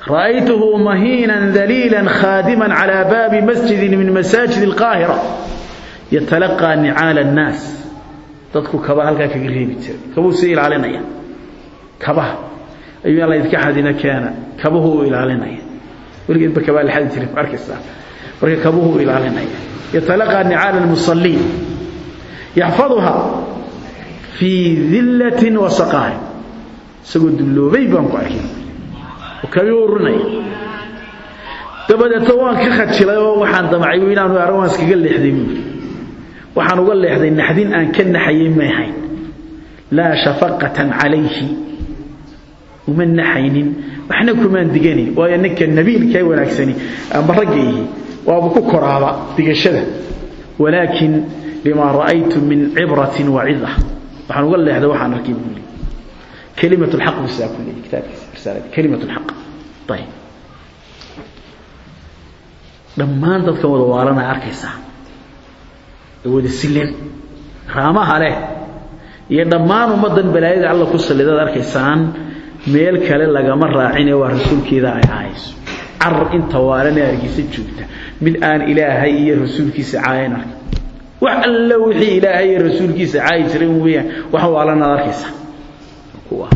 ra'aytuhu mahiinan daliilan khaadiman calaa baabi masjidin min masaajid alqaahira yatalaqaa nicaala annaas dadku kaba halkaa kaga reebi jiray kabuu sii ilaalinaya kabaha ayuu alla idka xadina keena kabuhu u ilaalinaya weligeedba kabaa la xadi jiray ku arkaysaa marka kabuhu u ilaalinaya yatalaqaa nicaala almusalliin yaxfaduha fii dillatin wa saqaarin isagoo dulloobay baan ku arkay kabii urinaya dabadeeto waan ka khajilay oo waxaan damcay inaanu arag waan iskaga leexday waxaan uga leexday naxdin aan ka naxayay may ahayn laa shafaqatan calayhi. Uma naxaynin. Waxna kumaan diganayn waayo ninka nabiilka ee wanaagsani amba raggayihi waaba ku koraaba digashada. Walaakin limaa ra'aytu min cibratin wa cida waxaan uga leexday waxaan arkay buuli كلمة الحق في كتاب رسالة. كلمة الحق. طيب. لما أنت تقول وارنا عرقيسا يود السلين راما عليه. يدمان ومضى بلايد على قصة لذا عرقيسان ميل كله لجمع راعين ورسول كذا عايز. عر انت وارنا عرقيس جوتا من آن إلى هاي رسول كيس عاينك وعلى وحي إلى هاي رسول كيس عايز رموية. وحوالنا عرقيسان أركيسا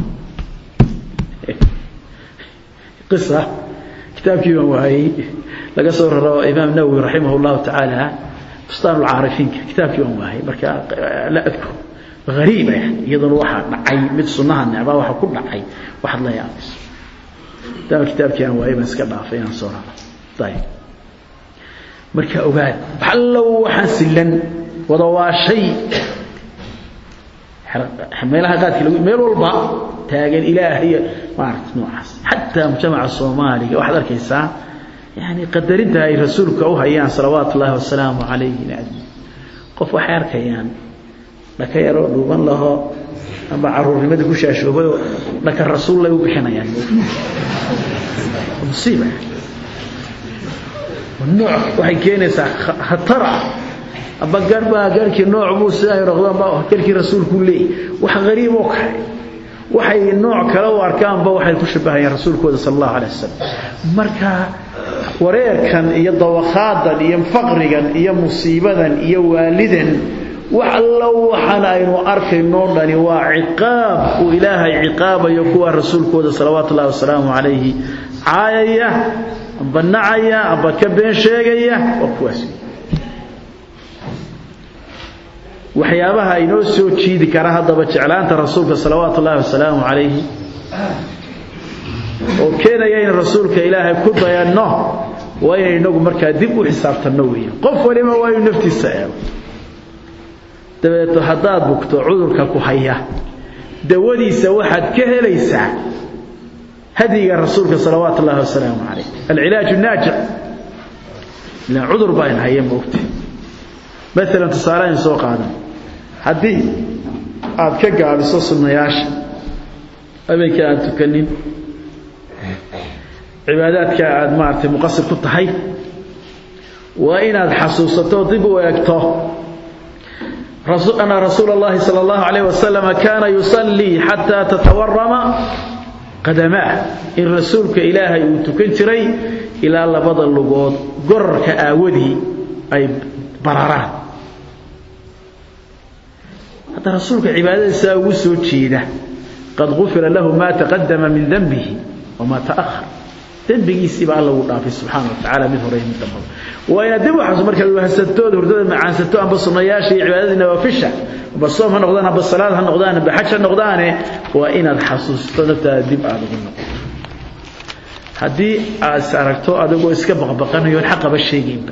قصة. كتاب كيما وهي. لقى صور إمام نووي رحمه الله تعالى. بستان العارفين. كتاب كيما وهي. بركة لا أذكر. غريبة يعني. يظن واحد. نعي مثل صنها النعبة واحد كل نعي واحد لا يعمس ده الكتاب كيما وهي. بس كبع فينا صورة. طيب. مركة أوغاد بحلو وحسلا وضوا شيء. حميلها قاد كيلو ميل والبا تاجر الهيه مارت نوعس حتى مجتمع الصومالي واحد اركيسا يعني قدرت هاي رسولك أو هيان صلوات الله والسلام عليه نعم قف وحير يعني لك يرو دوبن له أبا عرور مد كو شاشوبه لك الرسول له بخنا يعني. مصيبة. والنوع وحكينا خطرة. Ah aba gaarbaa gaarkii nooc buu sidaa noqdaan baa gaarkii rasuulku leeyahay wax qariib oo kale waxay nooc kale u arkaanba waxay ku shabahayaan rasuulkooda sal allahu alay wasalam marka wareerkan iyo dawakaadan iyo faqrigan iyo musiibadan iyo waalidan wax allo waxaan aynu arkaynoo dhani waa ciqaab uu ilaahay ciqaabayo kuwa rasuulkooda salawaatu ullahi wasalaamu calayhi caayaya amba nacaya amba ka been sheegaya waa kuwaas waxyaabaha inoo soo jiidi kara haddaba jeclaanta rasuulka salawaatu ullaahi wasalaamu calayhi. oo keenaya in rasuulka ilaahay ku dayanno waa inagu markaa dib u xisaabtanno weeye qof waliba waa naftiisa eego. dabeeto haddaad bugto cudurka ku haya. dawadiisa waxaad ka helaysaa hadyiga rasuulka salawaatu ullaahi wasalaamu calayh alcilaaju naajic. ilaan cudur baa in haya moogta maalan tusaale aynu soo qaadan haddii aad ka gaabiso sunnayaasha habeenka aan tukanin cibaadaadka aad maaragtay muqasir ku tahay waa inaad xasuusato dib u eegto أن رسول الله صلى الله عليه وسلم كان يصلي حتى تتورم قدماه إن رسولك إلهي وتكنتري إلى لبض اللقود قرك آوده أي براران hadda rasuulka cibaadadiisaa ugu soo jeeda qad gufira lahu maa taqadama min dembihi wamaa taahar dembigiisiiba alla ugu dhaafay subxaana watacaala mid hore mid dambaba waa inaad dib waxaas marka wahasatooda hurdada macaansato amba sunnayaasha iyo cibaadadii nawaafisha amba soom ha noqdaan amba salaad ha noqdaan amba xaj ha noqdaane waa inaad xasuusto naftaada dib aada ugu noqoto haddii aad is aragto adigoo iska baqbaqanayo xaqaba sheegaynba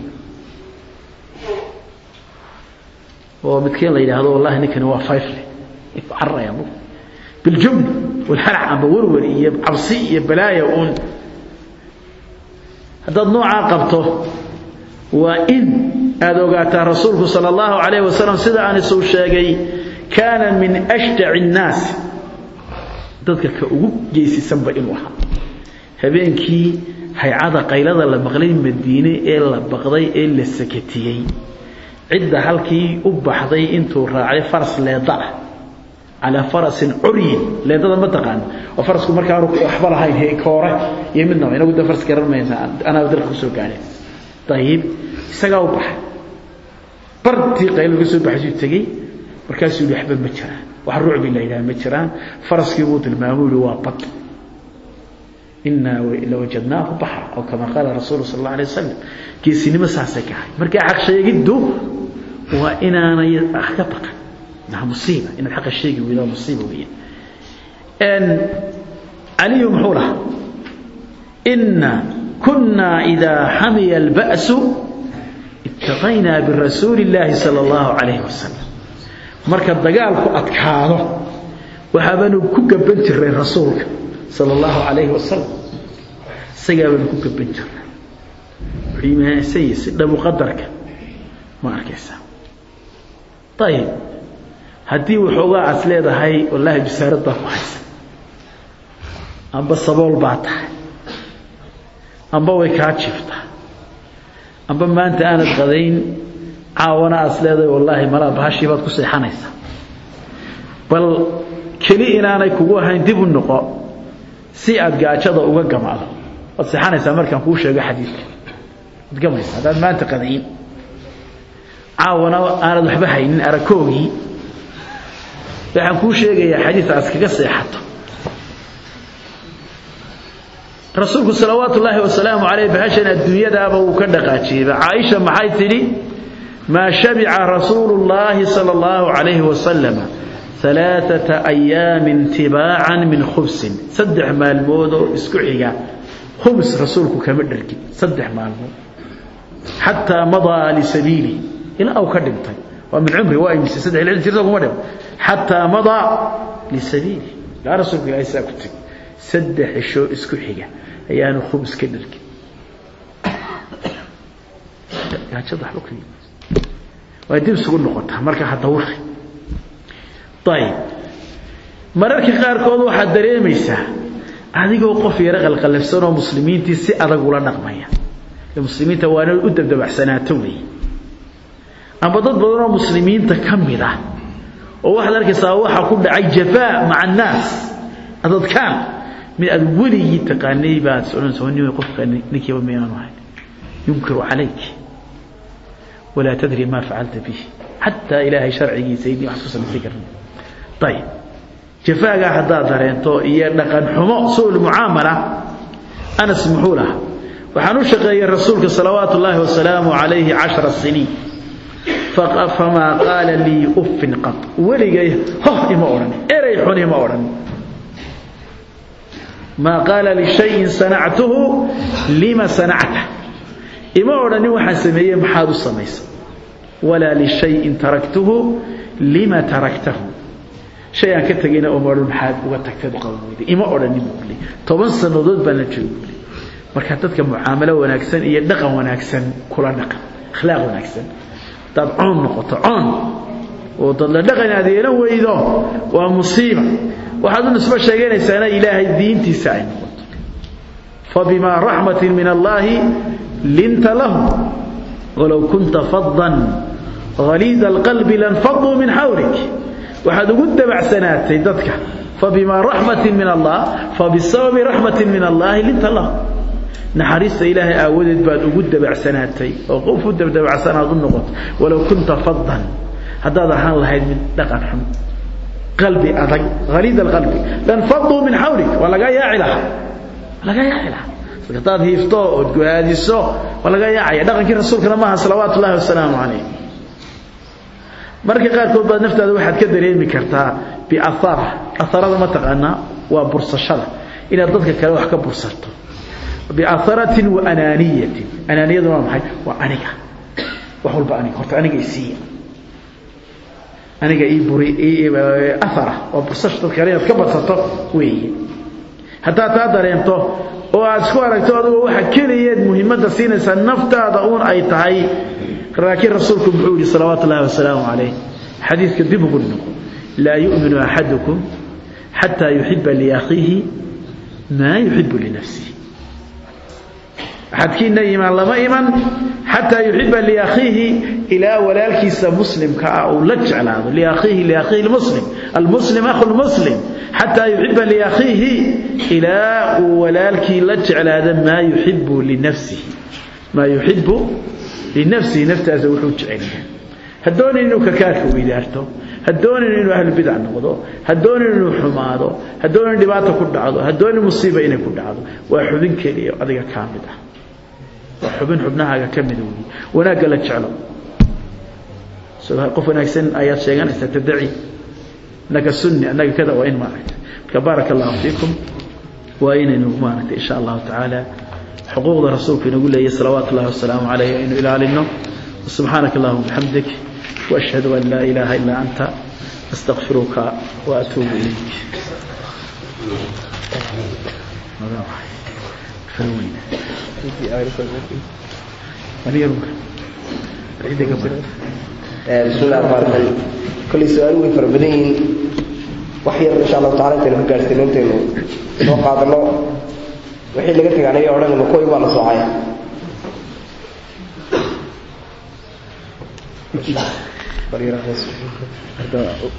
oo midkeen la yidhaahdo wallahi ninkani waa fayfle carraya biljumla walharac amba warwar iyo cabsi iyo balaaya uun. Haddaad noocaa qabto waa in aad ogaataa rasuulku sala allahu calayh wasalam sida aan isuu sheegay kaana min ashjaci innaasi dadka ka ugu geysisanba inuu ahaa. Habeenkii haycada qaylada la maqlay madiine ee la baqday ee la sakatiyey cidda halkii u baxday intuu raacay faras leeda ah calaa farasin curyin leedada ma taqaano oo farasku markaanu waxba lahayn koore iyo midnaba inagu da faras garan maysa anaa dalka ku soo gaadhay. Ayib isagaa u baxay. Bartii qayl laga soo baxaysuu tegey markaasuu yihi waxba ma jiraan wax rucbi la yidhaha ma jiraan faraskii buu tilmaamuu yihi waa bad inaa lawajadnaahu baxra oo kama qaala rasuulu sal alla alay wasalam geesinimo saasay ka ahay marka xaq waa inaanay wax ka baqan waa musiiba inaad xaqa sheegi weydo waa musiiba weeyaan caliyu muxuu lahaa ina kuna idaa xamiya alba'su ittaqaynaa birasuuli illaahi sala allahu calayhi wasalam marka dagaalku adkaado waxaabaanu ku gaban jiray rasuulka sala allahu calayhi wasalam isagaabaanu ku gaban jiray wuxuu imaansan si dhabu qadarka ma arkaysaa. Ayib haddii waxoogaa aad leedahay wallaahi bisaarad baa ku haysa. Amba sabool baa tahay. Amba way kaa jiftaa amba maanta aanad qadayn caawana aad leedahay wallaahi malaa bahashii baad ku seexanaysaa. Bal keli inaanay kugu ahayn dib u noqo si aad gaajada uga gamacdo waad seexanaysaa markaan kuu sheego xadiidka. Waad gamaysa haddaad maanta qadayn caawana aanad waxba haynin arakoogii. Waxaan kuu sheegayaa xadiis aad kaga seexato. Rasuulku salawaatu ullaahi wasalaamu caleyh bahashan adduunyadaaba wuu ka dhaqaajiyeyba caaisha maxay tidhi? Maa shabica rasuulu llaahi sala allahu calayhi wasalama alaaata ayaamin tibaacan min khubsin saddex maalmood oo isku xiga khubs rasuulku kama dhargin saddex maalmood xataa madaa lisabiili ilaa uu ka dhintay waa min cumri waa imise saddex lixdan jirta kuma dhim xataa madaa lisabiili ilaa rasuulku ilahay saa ku tegi saddex cishoo isku xiga ayaanu khubs ka dhargin gaajada waxba ka waa dib isugu noqotaa marka hadawri ayib mararka qaarkood waxaad dareemaysaa adigoo qof yaro qalqalafsan oo muslimiintii si adag ula dhaqmaya. Muslimiinta waa inay u dabdabacsanaato weeye amba dad badan oo muslimiinta ka ah oo waxaad arkaysaa waxaa ku dhacay jafaa maca annaas. Adadkaan mid aad weligii taqaanay baad soconaysa qofka ninkiiba miyaanu ahay yunkiru calayk. Walaa tadri maa facalta bih xataa ilaahay sharcigiisa idin wax ku samaysay karin ayib jafaagaa haddaad dareento iyo dhaqan xumo su'ul mucaamala anas muxuu lahaa waxaan u shaqeeyey rasuulka salawaatu ullaahi wasalaamu calayhi cashara siniin famaa qaala lii uffin qad weligay hoh ima odhan erey xun ima odhan maa qaala lishayin sanactuhu lima sanacta ima odhanin waxaan sameeyey maxaad u samaysa walaa lishayin taraktuhu lima taraktahu shay aan ka tegayna odhan maxaad uga tagteed u qaban weyday ima odhanin buuli toban sannadood baan la joogi buuli marka dadka mucaamalo wanaagsan iyo dhaqan wanaagsan kula dhaqan akhlaaq wanaagsan haddaad coon noqoto coon oo dad la dhaqan aad yeelan weydo waa musiiba waxaad u nisbo sheeganaysaana ilaahay diintiisa ay noqoto fabimaa raxmatin min allaahi linta lahum walow kunta fadan haliida alqalbi lanfaduu min xawlik waxaad ugu dabacsanaatay dadka. Fabimaa raxmatin min allah fabisababi raxmatin min allaahi linta lahum. Naxariista ilaahay aawadeed baad ugu dabacsanaatay oo qof u dabdabacsan aad u noqoto walow kunta fadan haddaad ahaan lahayd mid dhaqan xun. Qalbi adag haliid alqalbi. Lanfaduu min xawlik waa lagaa yaaci lahaa. Waa lagaa yaaci lahaa. Hadaad hiifto ood guhaadiso waa laga yaacaya dhaqankii rasuulkana maaha salawaatu ullahi wasalaamu calayh marka qaarkood baad naftaada waxaad ka dareemi kartaa biaara aarada ma taqaanaa waa bursashada. Inaad dadka kale wax ka bursato. Biaaratin wa anaaniyatin anaaniyadu waa maxay? Waa aniga. Wax walba aniga horta aniga isiiya aniga ii buri aara waa bursasha dadka kale inaad ka badsato weeye. Haddaad taa dareento oo aad isku aragto adugu waxa keliyeed muhiimadda siinaysaa naftaada uun ay tahay laakiin rasuulku muxuu yihi salawaatu wasalaamu calayh. Xadiidka dib ugu noqo laa yu'minu axadukum xataa yuxiba liakhiihi maa yuxibu linafsihi. Axadkiina imaan lama iman xataa yuxiba liakhiihi ilaa walaalkiisa muslimka ah uu la jeclaado. Liakhiihi liakhiihi lmuslim almuslim akhu lmuslim xataa yuxiba liakhiihi ilaa uu walaalkii la jeclaada maa yuxibu linafsihi. Maa yuxibu linafsihi naftaasa wuxuu jecelyahay ha doonin inuu kakaarka weydaarto ha doonin inuu ahlubidac noqdo ha doonin inuu xumaado ha doonin dhibaata ku dhacdo ha doonin musiiba inay ku dhacdo waa xubin keliya adiga kaa mid ah waa xubin xubnahaaga ka mida weeye wanaagga la jeclo qof wanaagsan ayaad sheeganaysaa tadaci annaga sunni annaga kada waa in maaragtay marka baaraka allahu fiikum waa inaynu maaragtay insha allahu tacaala حقوق الرسول في نقول له إيه صلوات الله والسلام عليه إنه إلى علينا سبحانك اللهم وبحمدك وأشهد أن لا إله إلا أنت أستغفرك وأتوب إليك. فلوين ولي عندك بسم الله الرحمن الرحيم كل سؤال ويفربدين وحير إن شاء الله تعالى تلهم قارسين أنتين وقعد الله. Wixii laga tagaanay oo dhan kooy waa la soocaya.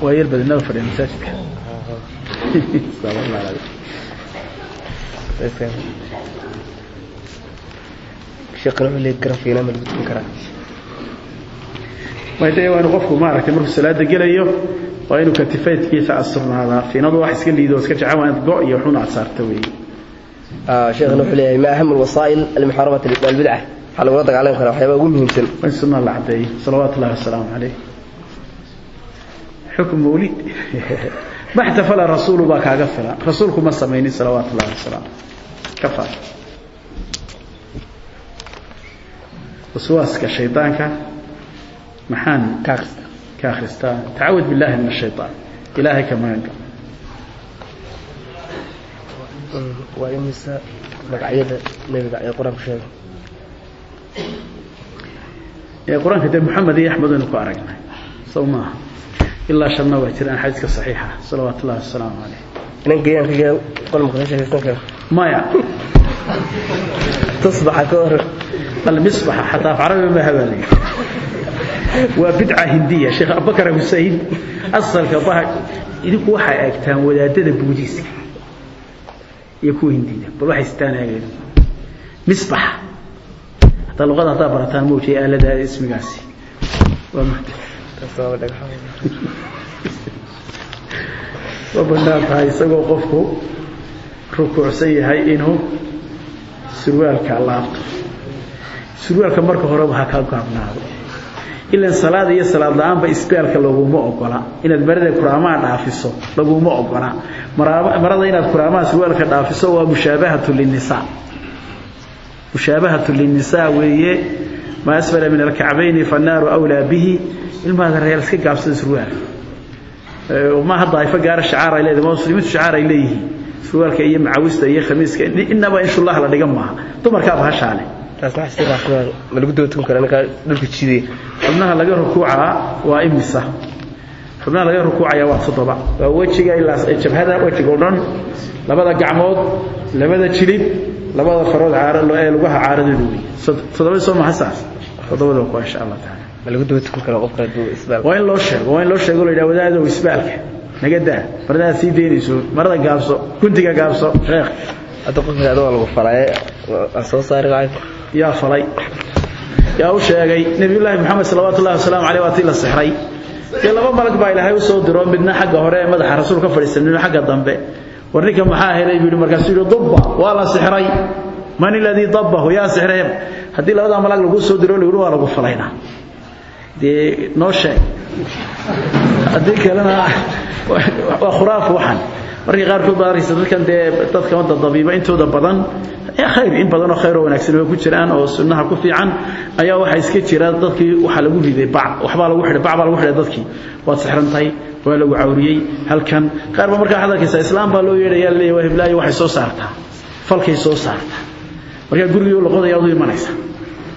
Waa yar badinaba fadhiya masaajidka. De waa inu qofku maaragtay markuu salaada gelayo waa inuu katifaydkiisa asurnaadaa fiinadu wax iska liido iska inaad go iyo waxuna aad saarta weeye sheekhna wuxuu leeyahay ma aham alwasaa'il almuxaarabati albidca waxaa lagula dagaalami karaa waxyaabaa ugu muhiimsan sunnaha la caddeeyo salawaatu ullahi wasalaamu calayh xukm mawlid ma اxtafala rasuulu baa kaaga filan rasuulku ma samaynin salawaatu ullahi wasalaam ka waswaaska shaydaanka maxaan ka akhristaa tacawad billahi min ashayطaan ilaahay ka magan gal waa imisa magacyada nebiga ee qur'aanku sheegay ee qur'aanka dee moxamed iyo axmed aynu ku aragnay sow maaha ilaa shanna waa jiraan xadiiska saxiixa salawaatu ullahi wasalaamu caleyh inanka iyaanka qolmka ka sheekaysan kara maya tusbaxa ka hor almisbaxa xataa af carabi ma habaalay waa bidca hindiya sheekh abubakar husayn asalka bah idinku waxay eegtaan wadaadada buudiiska iyo kuwa hindida bal waxay sitaan eegeen misbaxa hataa luqada haddaa barataan mawjay aalada ismigaasi. Waa bannaan tahay isagoo qofku rukuucsan yahay inuu surwaalka laabto. Surwaalka marka horeba ha ka gaabnaado ilan salaad iyo salaad la'aanba isbaalka laguma ogola inaad marada kuraamaha dhaafiso laguma ogola marada inaad kuraamaha surwaalka dhaafiso waa mushaabahatu linisaa mushaabahatu linisaa weeye maa asfala min alkacbayni fannaaru awlaa bihi ilmaada reer iska gaabsada surwaalka ma hadda ay fagaara shacaar ay leedahay muslimiintu shacaar ay leeyihiin surwaalka iyo macawista iyo khamiiska innaba in shullah la dhigan maaha dumarkaa bahashaale ma lagu dootin kara dhulka jidee xubnaha laga rukuucaa waa imisa. Xubnaha laga rukuucaya waa toddoba. Waa wejiga ilaa jabhada wejiga o dhan. Labada gacmood labada jilib labada farood ee lugaha caaradeedu wey toddobadii soo maha saas? Toddobada waa kuwa insha allah taala ma lagu dootin kara isbaal waa in loo sheego waa in loo sheego la yidhaha wadaadow isbaalka. Naga daa maradaad sii deynayso marada gaabso guntiga gaabso sheekh. Hadda qofka adoo lagu falaaye aan soo saari lahay yaa falay. Yaa u sheegay nebiyullaahi moxamed salawaatu ullahi wasalaamu caleyh waa tii la sixray. Dee laba malag baa ilaahay u soo diro midna xagga hore ee madaxa rasuul ka fadhiisan midna xagga dambe. War ninka maxaa helay buu yidhi markaasuu yidhi dubba waa la sixray. Man iladii dabbahu yaa sixray. Haddii labadaa malag lagu soo diro la yidhi waa lagu falaynaa dee noo sheeg. Haddii kalena waa khuraaf waxan. Markii qaarkood baad arkaysa dadkan dee dadka wadda dabiiba intooda badan khayr in badan oo khayr oo wanaagsan way ku jiraan oo sunnaha ku fiican ayaa waxaa iska jira dadkii waxaa lagu riday bac waxbaa lagu xidhay bac baa lagu xidhay dadkii. Waad sixrantahay waa lagu cawriyey halkan. Qaar ba markaa arkaysaa islaam baa loo yeedhaya laleeyahy waa hiblaayo waxay soo saartaa falkay soo saartaa. Markaa gurigii la qodaya adu imanaysa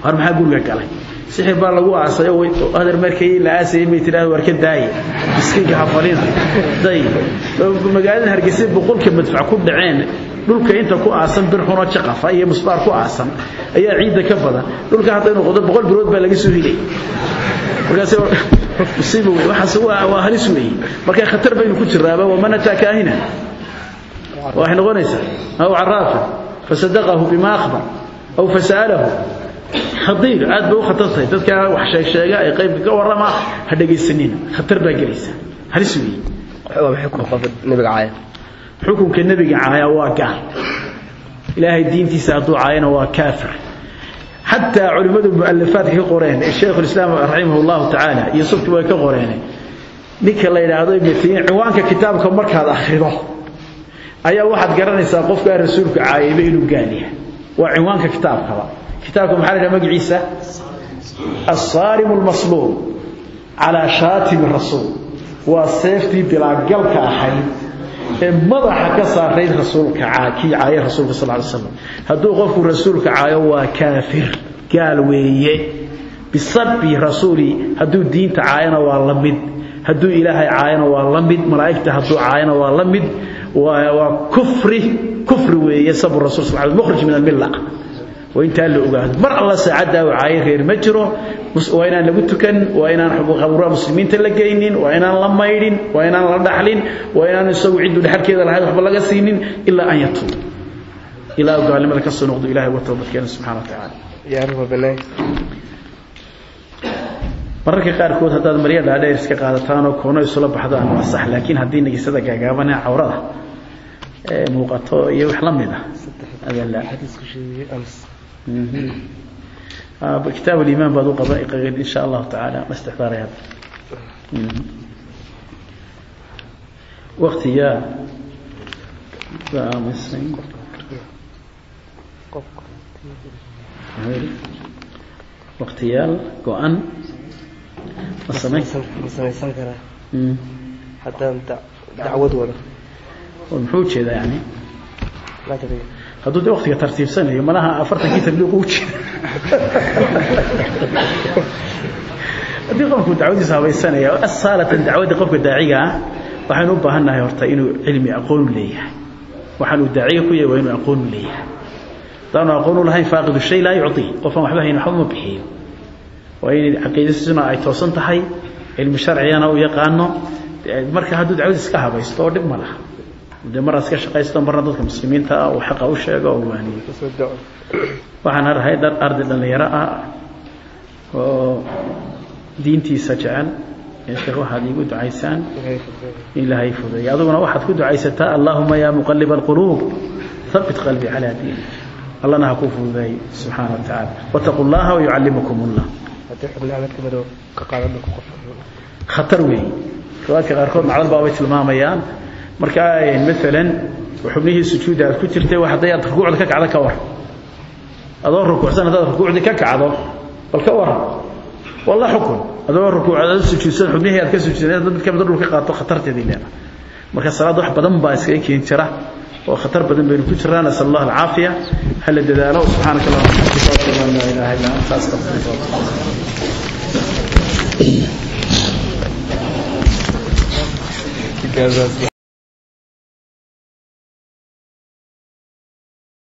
war maxaa guriga galay? Sixir baa lagu aasay oo hadar markay la aasayay bay tiraahdo war ka daaya miskiinka hafalina day magaalada hargeysa boqolka madfac ku dhaceen dhulka inta ku aasan bir xuno jaqafa iyo musbaar ku aasan ayaa ciidda ka badan dhulka hadda inuu qodo boqol bilood baa laga soo hilay markaas musiibo wey waxaas waa waa halis weeye marka khatar baynu ku jiraaba waman ataa kaahina waxay noqonaysaa aw caraafa fasadaqahu bima akhbar aw fasa'alahu khadiir aad bay u khatar tahay dadka wax sheeg sheega ee qaybka ka warrama ha dhegaysanina khatar baa gelaysa halis weeye nabiga caaya xukunka nebiga caaya waa gaal ilaahay diintiisa hadduu caayana waa kaafir. Xataa culimmadu mu'alafaadka ka qoreen ee sheekhu lislaam raximah llahu tacaala iyo subki way ka qoreen. Ninka la yidhaahdo ibnu taymiya ciwaanka kitaabka markaad akhrido ayaa waxaad garanaysaa qofkaa rasuulka caayayba inuu gaal yahay. Waa ciwaanka kitaabkaba kitaabka maxaa la yidhaha magaciisa? Assaarimu almasluum calaa shaatimi rasuul. Waa seeftii bilaagalka ahayd ee madaxa ka saarayd rasuulka kii caaya rasuulka sal ly slam hadduu qofku rasuulka caayo waa kaafir gaal weeye. Bisabi rasuuli hadduu diinta caayana waa la mid. Hadduu ilaahay caayana waa la mid. Malaa'igta hadduu caayana waa la mid. Waa kufri kufri weeye sabu rasul sal mukhrij min almilla waa intaa la ogaado. Mar alla saacaddaa uu caayo reer ma jiro waa inaan lagu tukan waa inaan qabuuraha muslimiinta la geynin waa inaan la maydhin waa inaan la dhaxlin waa inaan isagu cidduu dhexalkeeda lahayd waxba laga siinin ilaa an yatuub. Ilaa uu gaalnimada ka soo noqdo ilahay uga toobadkeena subxana wa tacaala. Mararka qaarkood haddaad marya dhaadheer iska qaadataan oo koono isula baxdaan waa sax laakiin haddii nagisada gaagaaban ee cawrada muuqato iyo wax la mid ah آه، كتاب الإمام بعض قضاء قليل إن شاء الله تعالى. ما استحضار هذا يعني. وقت يا. وقت يا. قوان مصنعي سنكرة حتى دعوة ولا؟ ومحوش إذا يعني. لا تبين hadduu de waktiga tartiibsanayo malaha afartankii tabliiq u jeeda haddii qofku dacwadiisa habaysanaya asaalatan dacwadda qofka daaciga ah waxaynu u baahan nahay horta inuu cilmi aqoon leeyahay. Waxaan uu daaciga ku yahay waa inuu aqoon leeyahay. Haddaanu aqoon u lahayn faaqidu shay laa yucطi qofaan waxba hayn waxba ma bixiyo waa in caqiidadiisuna ay toosan tahay cilmi sharcigana uu yaqaano. Marka hadduu dacwadiis ka habaysto oo dhib ma laha dee maraas ka shaqaysto marna dadka muslimiinta ah uu xaqa u sheego oo waaniyo waxaan arahay dhar arday dhallinyaro ah oo diintiisa jecel sheekh waxaad iigu ducaysaan ilaahay fudeeya adiguna waxaad ku ducaysataa allahuma yaa muqalib alquluub habit qalbii calaa diinik allana ha kuu fududeey subxaana wa tacaala wataquu llaha wayucallimukum llah haddii xubnaha mid ka mido ka qaadan dhulka qof khatar weey riwaadka qaarkood macdal baabay tilmaamayaan marka maalan xubnihii sujuudda aad ku jirtay wax hadday aad rukuucda ka kacdo ka war. Adoo rukuucsan haddaad rukuucdii ka kacdo bal ka waran waa la xukun. Adoo rukuucda sujuudsan xubnihii aad ka sujuudsan haddaad mid ka mid dhulka qaato khatarteedii leedahay. Marka salaad wax badan baa iskaga keeni jira oo khatar badan baynu ku jirnaa. Nasal allah alcaafiya. Hala dadaalo. Subxaanaka allahuma wabixamdika ashhadu an laa ilaaha illa anta astaghfiruka wa atuubu ilayk. Gazaas